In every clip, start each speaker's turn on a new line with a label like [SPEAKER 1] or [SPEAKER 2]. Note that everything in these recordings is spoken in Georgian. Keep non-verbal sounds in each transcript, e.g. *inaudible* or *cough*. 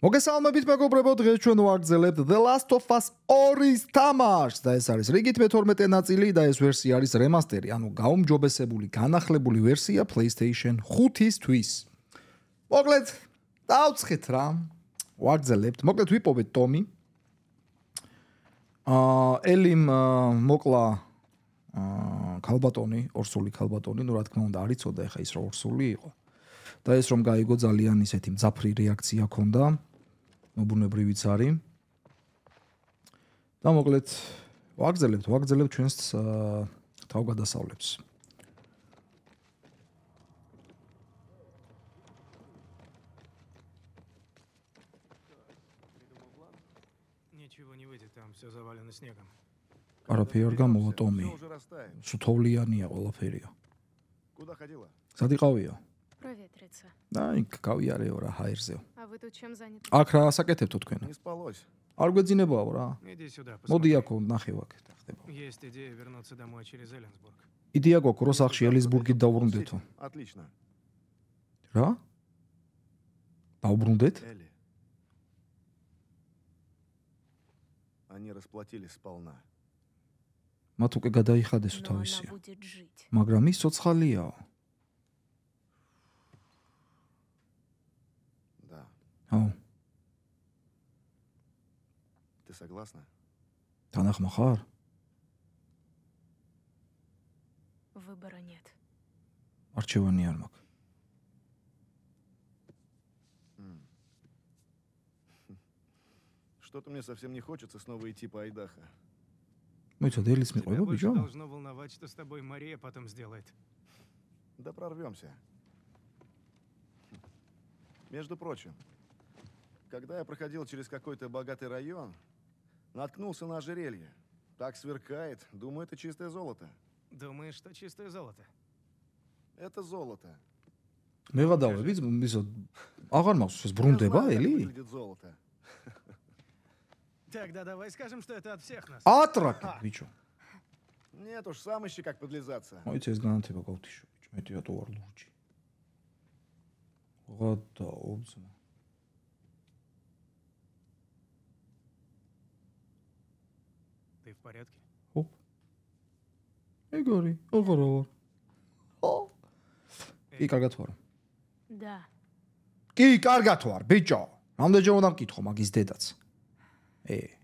[SPEAKER 1] მოგესალმებით მეგობრებო, დღეს ჩვენ ვაგრძელებთ The Last of Us 2-ის თამაშს და ეს არის რიგით მე-12 ნაწილი და ეს ვერსია არის რემასტერი, ანუ გაუმჯობესებული, განახლებული ვერსია PlayStation 5-ისთვის. მოკლედ, დავცხეთ რა. ვაგრძელებთ. მოკლედ ვიპოვეთ ტომი. აა ელიმ მოკლა აა ქალბატონი, ორსული ქალბატონი, ну რა თქმა უნდა, არიწოდა ეხა ის რა ორსული იყო. და ეს რომ გაიგო ძალიან ისეთი მძაფრი რეაქცია ქონდა. მობუნებრივიც არის. და მოკლედ ვაგზელებთ, ვაგზელებთ ჩვენს თავგადასავლებს.
[SPEAKER 2] Ничего не выйдет, там все завалено снегом.
[SPEAKER 1] არაფერი არ გამოვა ტომი. სუთოვლიანია ყველაფერია.
[SPEAKER 3] Куда ходила?
[SPEAKER 1] სადიყავიო?
[SPEAKER 4] проветриться.
[SPEAKER 1] და იქ გავიარეო რა ჰაერზეო.
[SPEAKER 4] А вы тут чем заняты?
[SPEAKER 1] აქ რა ასაკეთებთო თქვენ?
[SPEAKER 3] Не спалось.
[SPEAKER 1] არ გვეძინებაო რა.
[SPEAKER 2] Иди сюда,
[SPEAKER 1] მოდი
[SPEAKER 2] посмотри.
[SPEAKER 1] აქ ნახე ვაკ და ხდება.
[SPEAKER 2] Есть идея вернуться домой через Эленсбург.
[SPEAKER 1] იდეა გვაქვს რო სახში ელისბურგით დავბრუნდეთო.
[SPEAKER 3] Отлично.
[SPEAKER 1] რა? დავბრუნდეთ?
[SPEAKER 3] Элли. Они расплатились сполна.
[SPEAKER 1] მათ უკვე გადაიხადესო
[SPEAKER 4] Но она
[SPEAKER 1] თავისია.
[SPEAKER 4] будет жить.
[SPEAKER 1] მაგრამ ის ცოცხალიაო. اه
[SPEAKER 3] Ты согласна?
[SPEAKER 1] Танах Махар.
[SPEAKER 4] Выбора нет.
[SPEAKER 1] Арчева
[SPEAKER 3] Нермак. Что-то мне совсем не хочется снова идти по Айдаха.
[SPEAKER 1] Мы сюда
[SPEAKER 2] или
[SPEAKER 1] смех.
[SPEAKER 2] Ой,
[SPEAKER 1] побежал.
[SPEAKER 2] должно волновать, что с тобой Мария потом сделает.
[SPEAKER 3] Да прорвемся. Между прочим, когда я проходил через какой-то богатый район, наткнулся на ожерелье. Так сверкает. Думаю, это чистое золото.
[SPEAKER 2] Думаешь, что чистое золото?
[SPEAKER 3] Это золото.
[SPEAKER 1] Ну, мы вода, видите, мы
[SPEAKER 3] за...
[SPEAKER 1] Ага,
[SPEAKER 3] мы сейчас
[SPEAKER 1] брунтеба
[SPEAKER 3] или? золото.
[SPEAKER 2] Тогда давай скажем, что это от всех нас.
[SPEAKER 1] Атрак! Вы чё?
[SPEAKER 3] Нет уж, сам ищи как подлизаться.
[SPEAKER 1] Ой, тебе из гранаты пока ты ещё. Почему я тебя товар
[SPEAKER 2] лучше? Вода, обзор. в порядке?
[SPEAKER 1] ოპ. ეგორი, აღარა ვარ. ო. კი, კარგად ვარ.
[SPEAKER 4] Да.
[SPEAKER 1] კი, კარგად ვარ, ბიჭო. რამდენჯერ უნდა მკითხო მაგის დედაც? ე,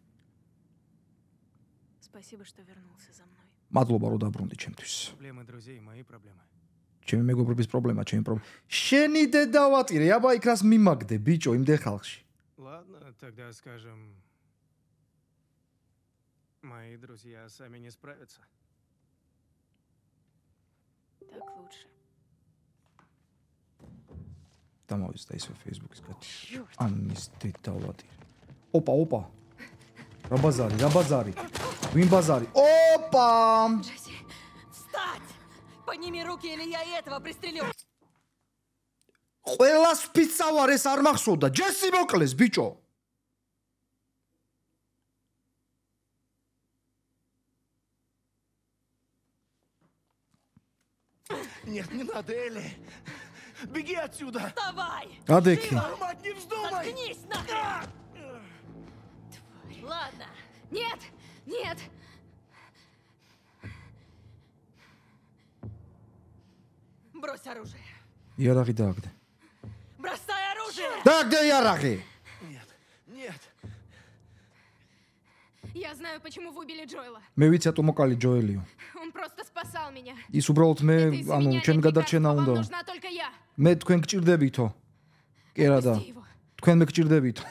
[SPEAKER 4] Спасибо, что вернулся за мной.
[SPEAKER 1] მადლობა რომ დაბრუნდი ჩემთვის.
[SPEAKER 2] Проблемы друзей, мои проблемы.
[SPEAKER 1] ჩემი მეგობრების პრობლემა, ჩემი პრობლემა. შენი დედა ვატირე, აბა იქ რას მიმაგდე, ბიჭო, იმდენ ხალხში.
[SPEAKER 2] Ладно, тогда скажем... Мои друзья сами не справятся.
[SPEAKER 4] Так лучше.
[SPEAKER 1] დამავიწყდა ისე Facebook-ის კაცი.
[SPEAKER 4] Чёрт.
[SPEAKER 1] ამის დედა ვატირე. ოპა, ოპა. რა ბაზარი, რა ბაზარი? ვინ ბაზარი? ოპა!
[SPEAKER 5] Джесси, встать! Подними руки, или я и этого пристрелю.
[SPEAKER 1] ყველას ფიცავარ ეს არ მახსოვდა. ჯესი მოკლეს, ბიჭო.
[SPEAKER 3] Нет, не надо, Элли. Беги отсюда!
[SPEAKER 5] Вставай!
[SPEAKER 1] Адеки.
[SPEAKER 3] Живо! Не вздумай!
[SPEAKER 5] Заткнись нахрен! Ладно.
[SPEAKER 4] Нет! Нет!
[SPEAKER 5] Брось оружие.
[SPEAKER 1] Ярахи Дагда.
[SPEAKER 5] Бросай оружие!
[SPEAKER 1] Да где Ярахи!
[SPEAKER 3] Нет, нет.
[SPEAKER 4] Я знаю, почему вы убили Джоэла.
[SPEAKER 1] მე ვიცი ატო მოკალი ჯოელიო.
[SPEAKER 4] Он просто спасал меня.
[SPEAKER 1] ის უბრალოდ მე,
[SPEAKER 4] Это из-за
[SPEAKER 1] ანუ
[SPEAKER 4] меня
[SPEAKER 1] ჩემ
[SPEAKER 4] нет
[SPEAKER 1] გადარჩენა
[SPEAKER 4] лекарства, вам
[SPEAKER 1] უნდა.
[SPEAKER 4] нужна только я.
[SPEAKER 1] მე თქვენ გჭირდებითო. კი რა და.
[SPEAKER 4] Отпусти его.
[SPEAKER 1] თქვენ მე გჭირდებითო.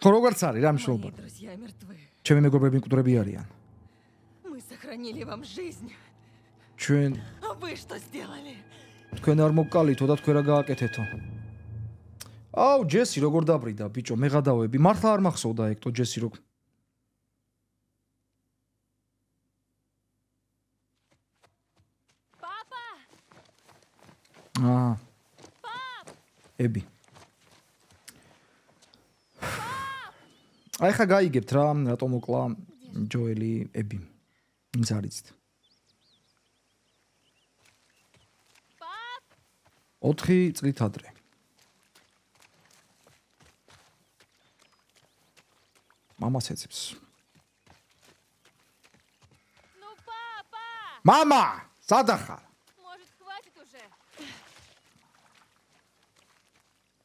[SPEAKER 1] ხო როგორც არის რა მშობა?
[SPEAKER 5] Мои друзья мертвы.
[SPEAKER 1] ჩემი მეგობრები მკვდრები არიან.
[SPEAKER 5] Мы сохранили вам жизнь.
[SPEAKER 1] ჩვენ
[SPEAKER 5] А вы что сделали?
[SPEAKER 1] თქვენ არ მოკალითო და თქვენ რა გააკეთეთო? აუ ჯესი როგორ დაბრიდა? ბიჭო მე გადავები მართლა არ მახსოვდა ექტო ჯესი როგორ
[SPEAKER 4] papa!
[SPEAKER 1] აა pap ები აი ხა გაიგებთ რა რატომ მოკლა ჯოელი ები ის არიცით 4 წლით ადრე. მამას ეცებს.
[SPEAKER 6] Ну, папа!
[SPEAKER 1] мама, სადახარ?
[SPEAKER 6] Может, хватит уже?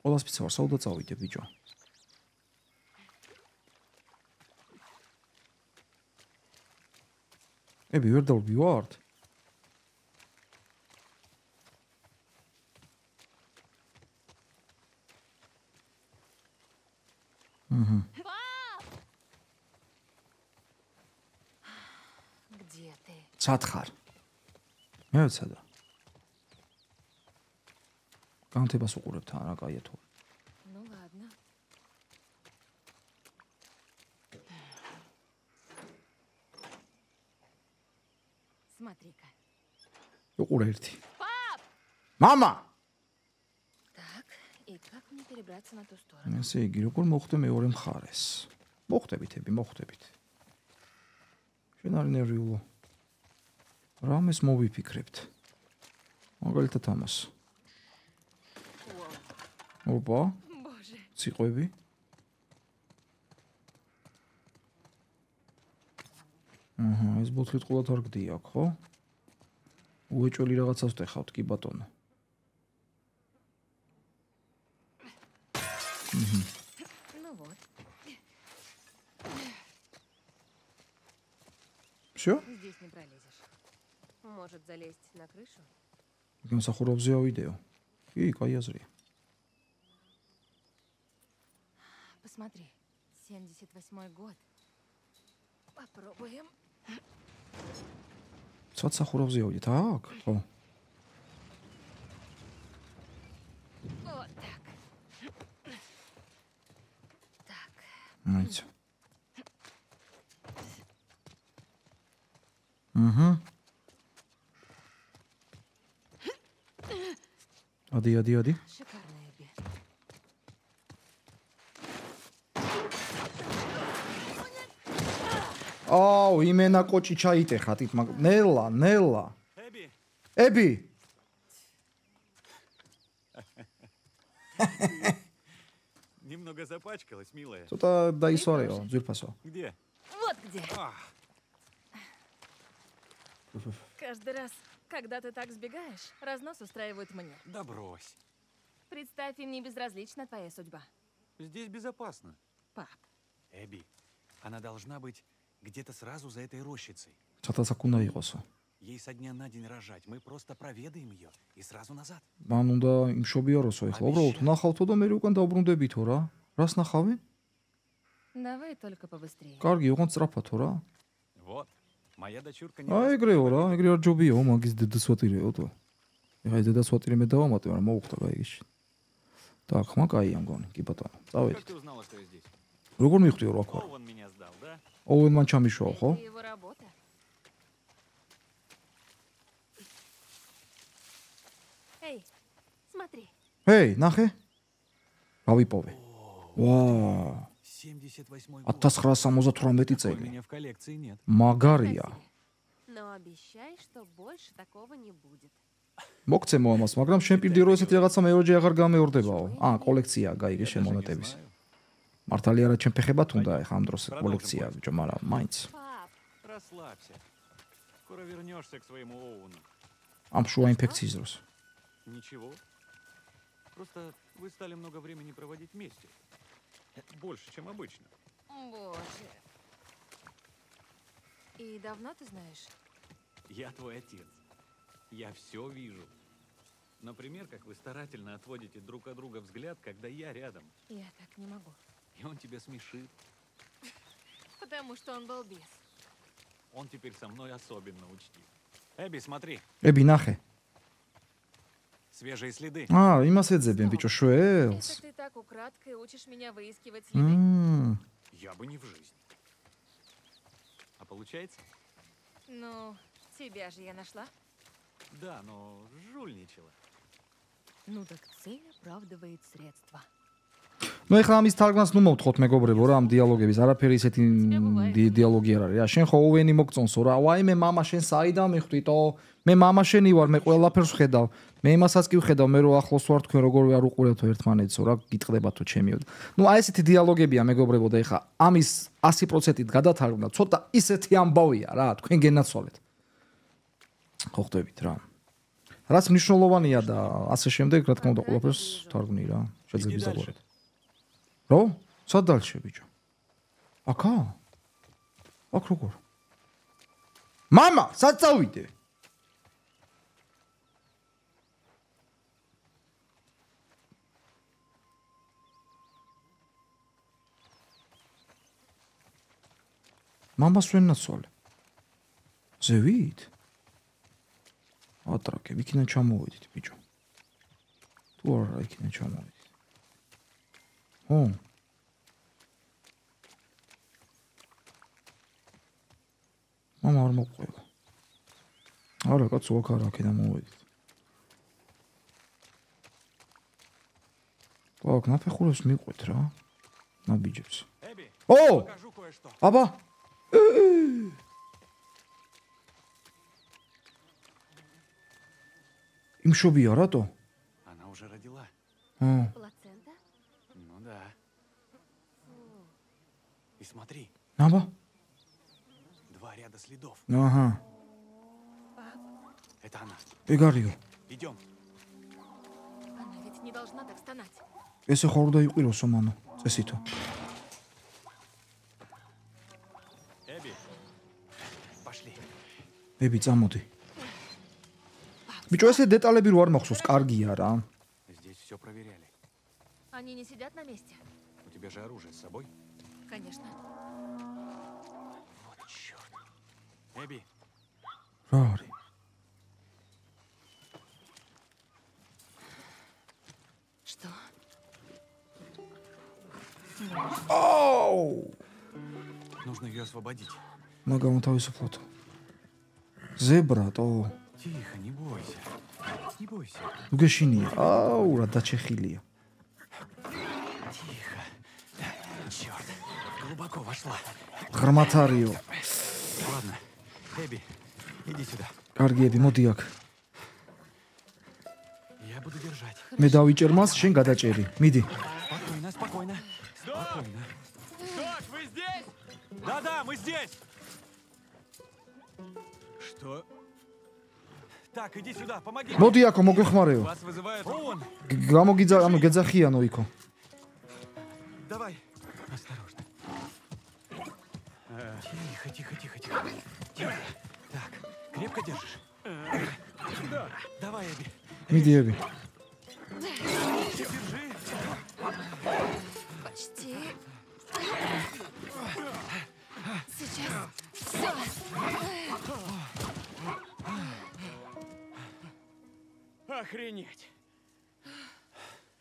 [SPEAKER 1] ყველას ვიცი ვარ, საუდა წავიდე ბიჭო. ები ვერ დავბივართ?
[SPEAKER 6] Пап!
[SPEAKER 1] სათხარ. მე ვცადა. განთებას უყურებთ არა კაია თუ.
[SPEAKER 5] Ну ладно. Смотри-ка.
[SPEAKER 1] უყურე ერთი. мама,
[SPEAKER 5] Так, и как мне перебраться на ту сторону?
[SPEAKER 1] ესე იგი, როგორ მოხვდე მეორე მხარეს? მოხვდებით, ები, მოხვდებით. შენ არ ნერვიულო. რამეს მოვიფიქრებთ. მაგალითად ამას. ოპა. ციყვები. აჰა, ეს ბოთლი ყულად არ გდი აქ, ხო? უეჭველი რაღაცას ვტეხავთ, კი ბატონო.
[SPEAKER 5] залезть на крышу?
[SPEAKER 1] Каким Сахуровзе уйдет. И каязри.
[SPEAKER 5] Посмотри, 78 год. Попробуем.
[SPEAKER 1] Цват Сахуровзе уйдет. Так. О.
[SPEAKER 5] Вот так. Так.
[SPEAKER 1] Знаете. Угу. ადი, ადი, ადი.
[SPEAKER 5] шикарная Эбби.
[SPEAKER 1] აუ, იმენა კოჭი ჩაიტეხა თით მაგ ნელა, ნელა.
[SPEAKER 7] Эбби!
[SPEAKER 1] ები, *laughs*
[SPEAKER 7] Немного запачкалась, милая.
[SPEAKER 1] ცოტა დაისვარეო, ძირფასო.
[SPEAKER 7] Где?
[SPEAKER 5] Вот где. Каждый раз, когда ты так сбегаешь, разнос устраивают мне.
[SPEAKER 7] Да брось.
[SPEAKER 5] Представь, им не безразлична твоя судьба.
[SPEAKER 7] Здесь безопасно.
[SPEAKER 5] Пап.
[SPEAKER 7] Эбби, она должна быть где-то сразу за этой рощицей.
[SPEAKER 1] Что-то закунаёса.
[SPEAKER 7] Ей со дня на день рожать. Мы просто проведаем ее и сразу назад.
[SPEAKER 1] Ма, ну да, им шоби яросо их. Лавро, а ты нахал то да мерюкан да обрунде. Раз нахавин?
[SPEAKER 5] Давай только побыстрее.
[SPEAKER 1] Карги, он црапа тора.
[SPEAKER 7] Вот. Моя дочурка не
[SPEAKER 1] აი ეგრეო რა, ეგრე არ ჯობიაო მაგის დედასვატირეო თო. ეხა ეს დედასვატირე მე დავამატე, მაგრამ მოუხდა გაიგიში. так, ხმა კაია მგონი, კი ბატონო.
[SPEAKER 7] Как
[SPEAKER 1] წავედით.
[SPEAKER 7] ты узнала, что я здесь?
[SPEAKER 1] როგორ მიხვდიო რა ქვა?
[SPEAKER 7] Оуэн меня сдал, да?
[SPEAKER 1] ოუენ მან ჩამიშოო, ხო?
[SPEAKER 5] Это его работа. Эй, смотри.
[SPEAKER 1] ჰეი, ნახე. გავიპოვე. ვა,
[SPEAKER 7] 78 год.
[SPEAKER 1] 1978
[SPEAKER 7] Такой у
[SPEAKER 1] წელი.
[SPEAKER 7] меня в коллекции нет.
[SPEAKER 1] მაგარია.
[SPEAKER 5] Но обещай, что больше такого не будет.
[SPEAKER 1] მოგცემო ამას, მაგრამ შენ პირდი რომ ესეთი რაღაცა მეორეჯერ აღარ გამეორდებაო. აა, კოლექცია გაიგე შენ
[SPEAKER 7] Я даже не
[SPEAKER 1] მონეტების.
[SPEAKER 7] знаю.
[SPEAKER 1] მართალი არა ჩემ ფეხებად უნდა ეხა ამ დროს
[SPEAKER 7] Продолжим
[SPEAKER 1] კოლექცია,
[SPEAKER 7] поиски.
[SPEAKER 1] ბიჭო, მაგრამ მაინც.
[SPEAKER 5] Пап,
[SPEAKER 7] Расслабься. Скоро вернешься к своему Оуэну.
[SPEAKER 1] ამ შუა ინფექციის დროს.
[SPEAKER 7] Ничего. Просто вы стали много времени проводить вместе. больше, чем обычно.
[SPEAKER 5] Боже. И давно ты знаешь?
[SPEAKER 7] Я твой отец. Я все вижу. Например, как вы старательно отводите друг от друга взгляд, когда я рядом.
[SPEAKER 5] Я так не могу.
[SPEAKER 7] И он тебя смешит.
[SPEAKER 5] Потому что он был бес.
[SPEAKER 7] Он теперь со мной особенно учтив. Эбби, смотри.
[SPEAKER 1] Эбби, нахе.
[SPEAKER 7] Свежие следы.
[SPEAKER 1] А, има сэдзэбен, бичо шуэлс.
[SPEAKER 5] Если ты так украдкой учишь меня выискивать следы.
[SPEAKER 7] Я бы не в жизни. А получается?
[SPEAKER 5] Ну, тебя же я нашла.
[SPEAKER 7] Да, но жульничала.
[SPEAKER 5] Ну так цель оправдывает средства.
[SPEAKER 1] ну ეხლა ამის თარგმანს ნუ მოვთხოვთ მეგობრებო რა ამ დიალოგების არაფერი ისეთი დი- დიალოგი არ არის რა შენ ხო ოვენი მოგწონსო რა ვაიმე мама შენ საიდან მიხვდიტო მე мама შენი ვარ მე ყველაფერს ვხედავ მე იმასაც კი ვხედავ მე რო ახლოს ვარ თქვენ როგორ არ უყურებთო ერთმანეთსო რა გიტყდებათო ჩემიო ну აი ესეთი დიალოგებია მეგობრებო და ეხლა ამის 100%-ით გადათარგმნა ცოტა ისეთი ამბავია რა თქვენ გენაცვალეთ ხო ხვდებით რა რაც მნიშვნელოვანია და ასე შემდეგ რა თქმა უნდა ყველაფერს თარგმნი რა შეძლებს დაგვარეთ რო? სად დალშე ბიჭო? აკა? აკ როგორ? мама, სად წავიდე? მამას ვენ ნაცვალე. ზევით? ატრაკე, იქიდან ჩამოვედით ბიჭო. თუ არა, იქიდან ჩამოვედით. ო мама არ მოყვება არა კაცო აქ არა აქედან მოვედით აკ ნაფეხურებს მიყვეთ რა ნაბიჯებს
[SPEAKER 7] Эбби,
[SPEAKER 1] ო
[SPEAKER 7] покажу кое-что.
[SPEAKER 1] აბა იმშობია რატო
[SPEAKER 7] Она уже родила.
[SPEAKER 1] ო
[SPEAKER 5] Плацента?
[SPEAKER 7] Ну да. И смотри,
[SPEAKER 1] აბა
[SPEAKER 7] два ряда следов.
[SPEAKER 1] აჰა
[SPEAKER 7] Это она.
[SPEAKER 1] ეგარიო
[SPEAKER 7] Идем.
[SPEAKER 5] Она ведь не должна так стонать.
[SPEAKER 1] ესე ხო უნდა იყიროსო მანო წესითო
[SPEAKER 7] Эбби. Пошли.
[SPEAKER 1] ბები წამოდი ბიჭო ესე დეტალები რო არ მახსოვს კარგია რა
[SPEAKER 7] Здесь все проверяли.
[SPEAKER 5] Они не сидят на месте.
[SPEAKER 7] У тебя же оружие с собой?
[SPEAKER 5] Конечно.
[SPEAKER 7] Вот черт. Эбби.
[SPEAKER 1] Рори.
[SPEAKER 5] Что?
[SPEAKER 1] Оу!
[SPEAKER 7] Нужно ее освободить.
[SPEAKER 1] Ногам того и суплоту. Зебра, то.
[SPEAKER 7] Тихо, не бойся. Не бойся.
[SPEAKER 1] Гашини. Ау, радача
[SPEAKER 7] хилия. Черт. Глубоко вошла.
[SPEAKER 1] ღრმათ არისო
[SPEAKER 7] Ладно. Эбби, иди сюда.
[SPEAKER 1] კარგიები მოდი აქ
[SPEAKER 7] Я буду держать.
[SPEAKER 1] მე დავიჭერ მას შენ გადაჭერი მიდი
[SPEAKER 7] Спокойно, спокойно. Спокойно. Док, вы здесь? Да-да, мы здесь. Что? Так, иди сюда, помоги. мне.
[SPEAKER 1] მოდი აქო მოგვეხმარეო
[SPEAKER 7] Вас вызывает он.
[SPEAKER 1] Г- გამოგიძა ანუ გეძახიანო იქო
[SPEAKER 7] Давай. Тихо, тихо, тихо, тихо. Тихо. Так, крепко держишь? Да. Давай, Эбби.
[SPEAKER 1] Где Эбби?
[SPEAKER 7] Держи.
[SPEAKER 5] Почти. Сейчас. Все.
[SPEAKER 7] Охренеть.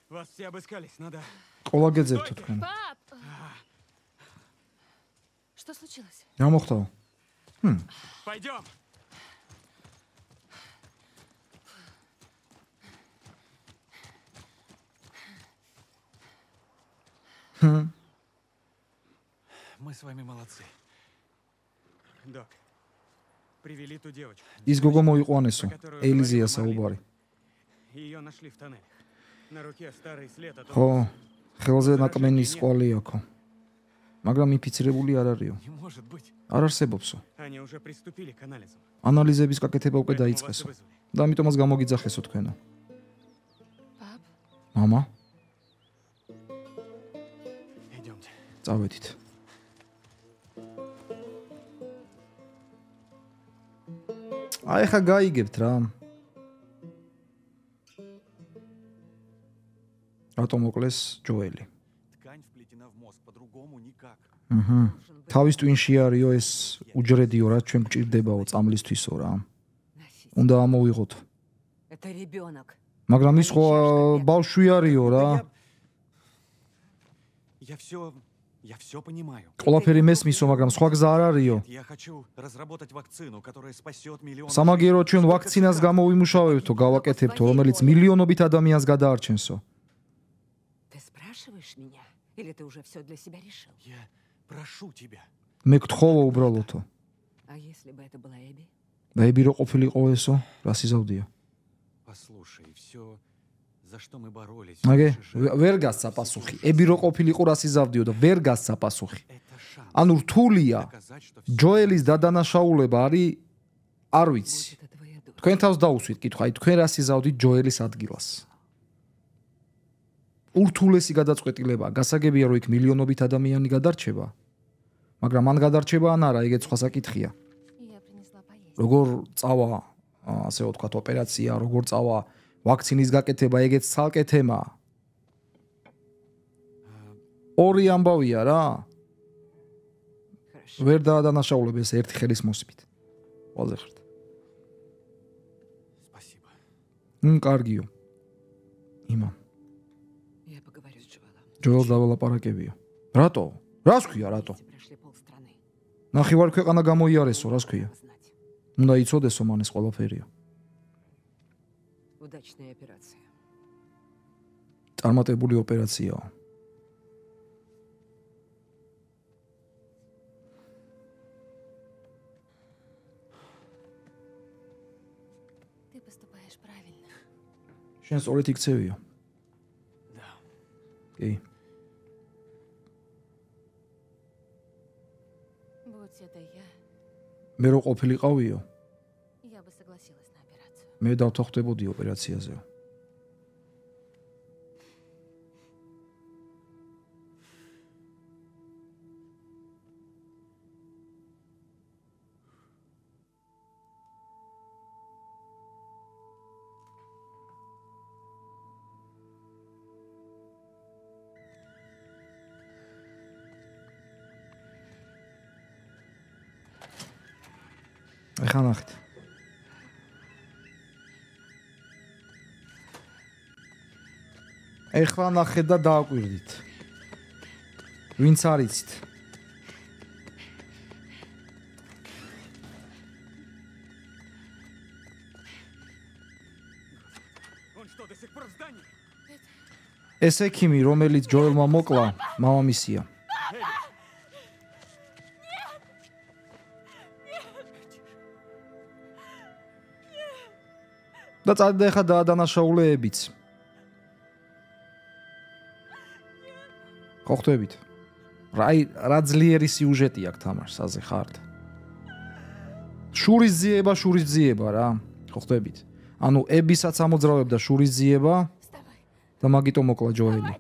[SPEAKER 7] Вас все обыскались,
[SPEAKER 1] ну надо. Олага
[SPEAKER 5] Пап! Что случилось?
[SPEAKER 1] Я мухтал. Хм.
[SPEAKER 7] Пойдем. Хм. Мы с вами молодцы. Док, привели ту девочку.
[SPEAKER 1] Из Гого мой Онесу, Элизия Саубари.
[SPEAKER 7] Ее нашли в тоннеле. На руке старый след от...
[SPEAKER 1] О, Хелзе накамени сколи яко. მაგრამ ინფიცირებული არ არისო
[SPEAKER 7] Не может быть.
[SPEAKER 1] არ არსებობსო
[SPEAKER 7] Они уже приступили к анализам.
[SPEAKER 1] ანალიზების გაკეთება უკვე
[SPEAKER 7] Поэтому вас и
[SPEAKER 1] დაიწყესო
[SPEAKER 7] вызвали.
[SPEAKER 1] და ამიტომაც გამოგიძახესო თქვენო
[SPEAKER 5] Пап?
[SPEAKER 1] мама
[SPEAKER 7] Идемте.
[SPEAKER 1] წავედით აი ხა გაიგებთ რა რატომ მოკლეს ჯოელი თავის ტვინში არისო ეს უჯრედიო რა ჩვენ გვჭირდებაო წამლისთვისო რა
[SPEAKER 8] Нафиг.
[SPEAKER 1] უნდა ამოვიღოთ
[SPEAKER 8] Это ребенок.
[SPEAKER 1] მაგრამ ის ხო აა, ბავშვი არისო რა
[SPEAKER 7] Да Я, я все, я все понимаю.
[SPEAKER 1] ყველაფერი მესმისო მაგრამ სხვა გზა არ არისო
[SPEAKER 7] Я хочу разработать вакцину, которая спасет миллионы.
[SPEAKER 1] სამაგერო ჩვენ ვაქცინას გამოვიმუშავებთო გავაკეთებთო რომელიც მილიონობით ადამიანს გადაარჩენსო
[SPEAKER 8] Ты справишься? спрашиваешь меня? Или ты уже все для себя решил?
[SPEAKER 7] Я прошу тебя.
[SPEAKER 1] მეკთხოვა უბრალოთო.
[SPEAKER 8] А если бы это была Эбби?
[SPEAKER 1] Эбби რო ყოფილიყო ესო, რას იზავდია?
[SPEAKER 7] Послушай, все
[SPEAKER 1] აგე ვერ გასცა პასუხი. ები რო ყოფილიყო რას იზავდიო და ვერ გასცა პასუხი. ანუ რთულია. ჯოელის დადანაშაულება არის არ ვიცი. თქვენ თავს დაუსვით კითხვა, აი თქვენ რას იზავდით ჯოელის ადგილას? ურთულესი გადაწყვეტილებაა გასაგებია რომ იქ მილიონობით ადამიანი გადარჩება მაგრამ მან გადარჩება ან არა ეგეც სხვა საკითხია
[SPEAKER 5] Я принесла поесть.
[SPEAKER 1] როგორ წავა ა, ასე ვთქვათ ოპერაცია როგორ წავა ვაქცინის გაკეთება ეგეც ცალკე თემაა ორი ამბავია რა
[SPEAKER 8] Хорошо.
[SPEAKER 1] ვერ დაადანაშაულებ ეს ერთი ხელის მოსმით ყველაზე ხართ
[SPEAKER 7] Спасибо.
[SPEAKER 1] მ კარგიო იმამ ჯოელ დავალაპარაკებიო რატო რას ქვია რატო
[SPEAKER 8] Эти прошли полстраны.
[SPEAKER 1] ნახევარ ქვეყანა გამოიარესო რას ქვია
[SPEAKER 8] Знать.
[SPEAKER 1] უნდა იცოდესო მან ეს ყველაფერია
[SPEAKER 8] Удачная операция.
[SPEAKER 1] წარმატებული ოპერაციაა
[SPEAKER 5] Ты поступаешь правильно.
[SPEAKER 1] შენ სწორედ იქცევიო
[SPEAKER 7] Да.
[SPEAKER 1] კი მე რო ყოფილიყავიო, მე დავთანხმდებოდი ოპერაციაზე. ხანახით. ეხლა ნახეთ და დააკვირდით. ვინც არიცით. ეს ექიმი, რომელიც ჯოელმა მოკლა, მამამისია. და წავიდა ხა დაადანაშაულებიც. ხო ხვდებით? რაი რა ძლიერი სიუჟეტი აქვს თამაშსაზე ხართ. შურისძიება, შურისძიება რა. ხო ხვდებით? ანუ ებისაც ამოძრავებდა
[SPEAKER 5] შურისძიება
[SPEAKER 1] და მაგიტო მოკლა ჯოელი.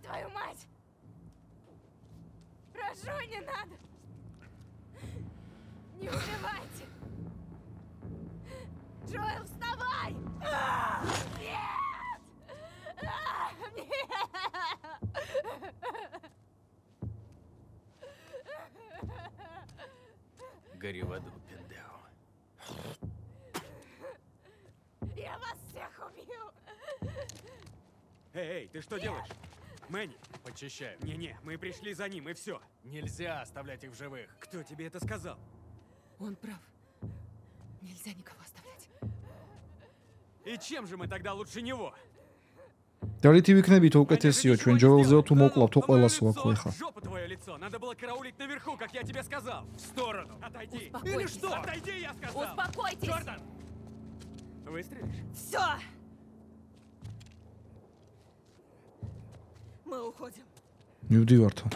[SPEAKER 7] Гори в аду, пиндео.
[SPEAKER 5] нет! Я вас всех убью!
[SPEAKER 9] Эй, эй, ты что делаешь? Мэнни,
[SPEAKER 7] Почищаю.
[SPEAKER 9] не-не, мы пришли за ним, и все.
[SPEAKER 7] Нельзя оставлять их в живых.
[SPEAKER 9] Кто тебе это сказал?
[SPEAKER 8] Он прав. Нельзя никого оставлять.
[SPEAKER 9] И чем же мы тогда лучше него?
[SPEAKER 1] და რითი ვიქნებით უკეთესიო
[SPEAKER 9] Они же
[SPEAKER 1] ჩვენ
[SPEAKER 9] ничего не
[SPEAKER 1] ჯოელზეო თუ
[SPEAKER 9] сделали.
[SPEAKER 1] მოკლავ თუ
[SPEAKER 9] А мое
[SPEAKER 1] ყველასო
[SPEAKER 9] лицо,
[SPEAKER 1] აქვე ხა
[SPEAKER 9] Жопа твое лицо. Надо было караулить наверху, как я тебе сказал. В сторону. Отойди. Или
[SPEAKER 8] Успокойтесь.
[SPEAKER 9] что? Отойди, я сказал.
[SPEAKER 8] Успокойтесь!
[SPEAKER 9] Джордан! Выстрелишь?
[SPEAKER 8] Все! Мы уходим.
[SPEAKER 1] მივდივართო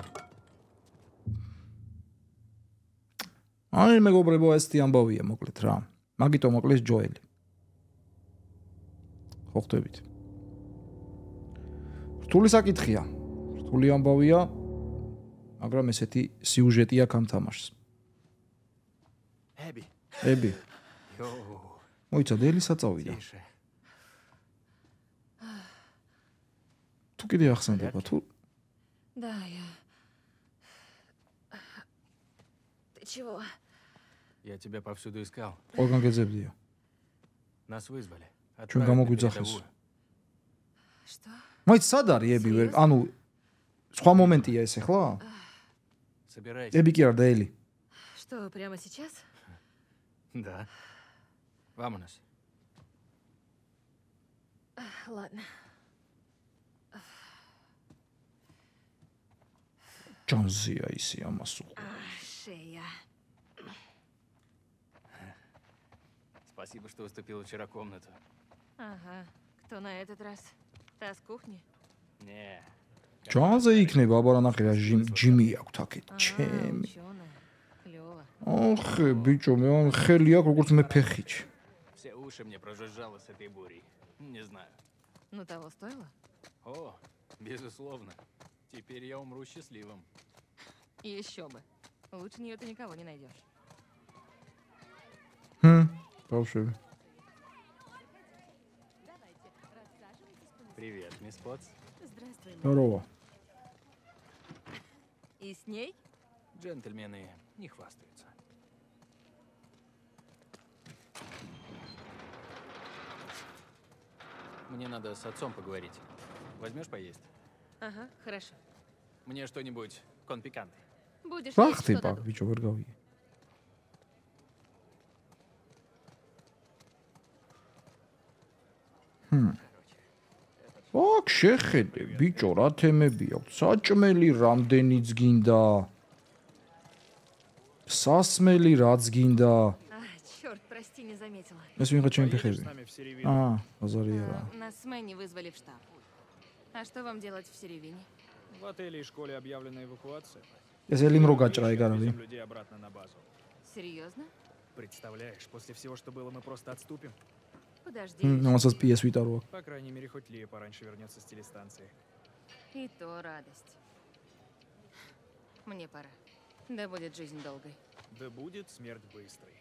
[SPEAKER 1] აი მეგობრებო ესეთი ამბავია მოკლედ რა მაგიტო მოკლეს ჯოელი ხო ხვდებით რთული საკითხია რთული ამბავია მაგრამ ესეთი სიუჟეტი აქვს ამ თამაშს
[SPEAKER 7] Эбби.
[SPEAKER 1] ები
[SPEAKER 7] Йоу,
[SPEAKER 1] მოიცა დელისა წავიდა
[SPEAKER 7] тише.
[SPEAKER 1] თუ კიდე ახსენდება თუ
[SPEAKER 5] Да, я... Ты чего?
[SPEAKER 7] Я тебя повсюду искал.
[SPEAKER 1] ყველგან გეძებდიო
[SPEAKER 7] Нас вызвали.
[SPEAKER 1] ჩვენ
[SPEAKER 7] Отправили на
[SPEAKER 1] გამოგვიძახეს
[SPEAKER 7] передовую.
[SPEAKER 5] Что?
[SPEAKER 1] მოიც სად არის ები ვერ ანუ სხვა მომენტია ეს ახლა
[SPEAKER 7] Собирайся.
[SPEAKER 1] ები კი არა და ელი
[SPEAKER 5] Что, прямо сейчас?
[SPEAKER 7] Да. Вамонос.
[SPEAKER 5] Ладно.
[SPEAKER 1] ჯანზია ისი ამას უ
[SPEAKER 8] А, шея.
[SPEAKER 7] Спасибо, что уступил вчера комнату.
[SPEAKER 5] Ага. Кто на этот раз? Та с кухни?
[SPEAKER 7] Не.
[SPEAKER 1] ჯანზე იქნება აბარა ნახე რა ჟიმ- ჯიმი აქვს აქეთ
[SPEAKER 5] А,
[SPEAKER 1] ჩემი
[SPEAKER 5] учёная. Клёво.
[SPEAKER 1] ოხე ბიჭო მე ამ ხელი აქვს როგორც მე ფეხიჩ
[SPEAKER 7] Все уши мне прожужжало с этой бурей. Не знаю.
[SPEAKER 5] Ну того стоило?
[SPEAKER 7] О, безусловно. Теперь я умру счастливым.
[SPEAKER 5] Еще бы. Лучше нее ты никого не найдешь.
[SPEAKER 1] ჰმ ბავშვები
[SPEAKER 7] Привет, мисс Потс.
[SPEAKER 5] Здравствуй.
[SPEAKER 1] Здорово.
[SPEAKER 5] И с ней?
[SPEAKER 7] Джентльмены не хвастаются. Мне надо с отцом поговорить. Возьмешь поесть?
[SPEAKER 5] Ага, хорошо.
[SPEAKER 7] Мне что-нибудь конпиканты.
[SPEAKER 5] Будешь
[SPEAKER 1] Ах
[SPEAKER 5] ты, пак,
[SPEAKER 1] бичу
[SPEAKER 5] выргал
[SPEAKER 1] Хм. ვერ გავიგე ჰმ აკ შეხედე ბიჭო რა თემები აქვს საჭმელი რამდენიც გინდა სასმელი რაც გინდა
[SPEAKER 5] А, черт, прости, не заметила.
[SPEAKER 1] ეს ვიღა ჩემი
[SPEAKER 9] Поедешь
[SPEAKER 1] ფეხები
[SPEAKER 9] с нами в Серевину?
[SPEAKER 1] აა ბაზარია რა
[SPEAKER 5] А, Нас с Мэнни вызвали в штаб. А что вам делать в Серевине?
[SPEAKER 9] В отеле и школе объявлена эвакуация.
[SPEAKER 1] ეს ელიმ რო
[SPEAKER 9] Берем
[SPEAKER 1] გაჭრა
[SPEAKER 9] вещи,
[SPEAKER 1] ეგ არა
[SPEAKER 9] отвезем людей обратно на базу.
[SPEAKER 5] Серьезно?
[SPEAKER 9] Представляешь, после всего, что было, мы просто отступим.
[SPEAKER 5] Подожди.
[SPEAKER 1] Он со я свитару.
[SPEAKER 9] По крайней мере, хоть Лия пораньше вернется с телестанции.
[SPEAKER 5] И то радость. Мне пора. Да будет жизнь долгой.
[SPEAKER 9] Да будет смерть быстрой.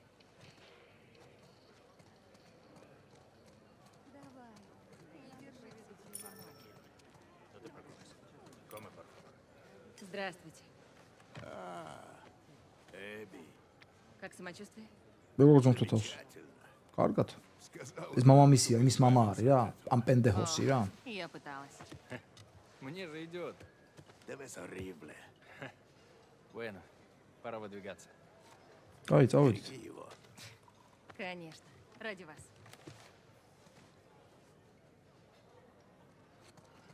[SPEAKER 7] Здравствуйте. А,
[SPEAKER 5] Эбби. Как самочувствие?
[SPEAKER 1] Был он тут. Каргат. ეს მამამისია იმის მამა არის რა ამ პენდეჰოსი რა
[SPEAKER 5] Я пыталась.
[SPEAKER 7] Мне же идет. Bueno, пора выдвигаться.
[SPEAKER 1] აი წავედით
[SPEAKER 5] Конечно. Ради вас.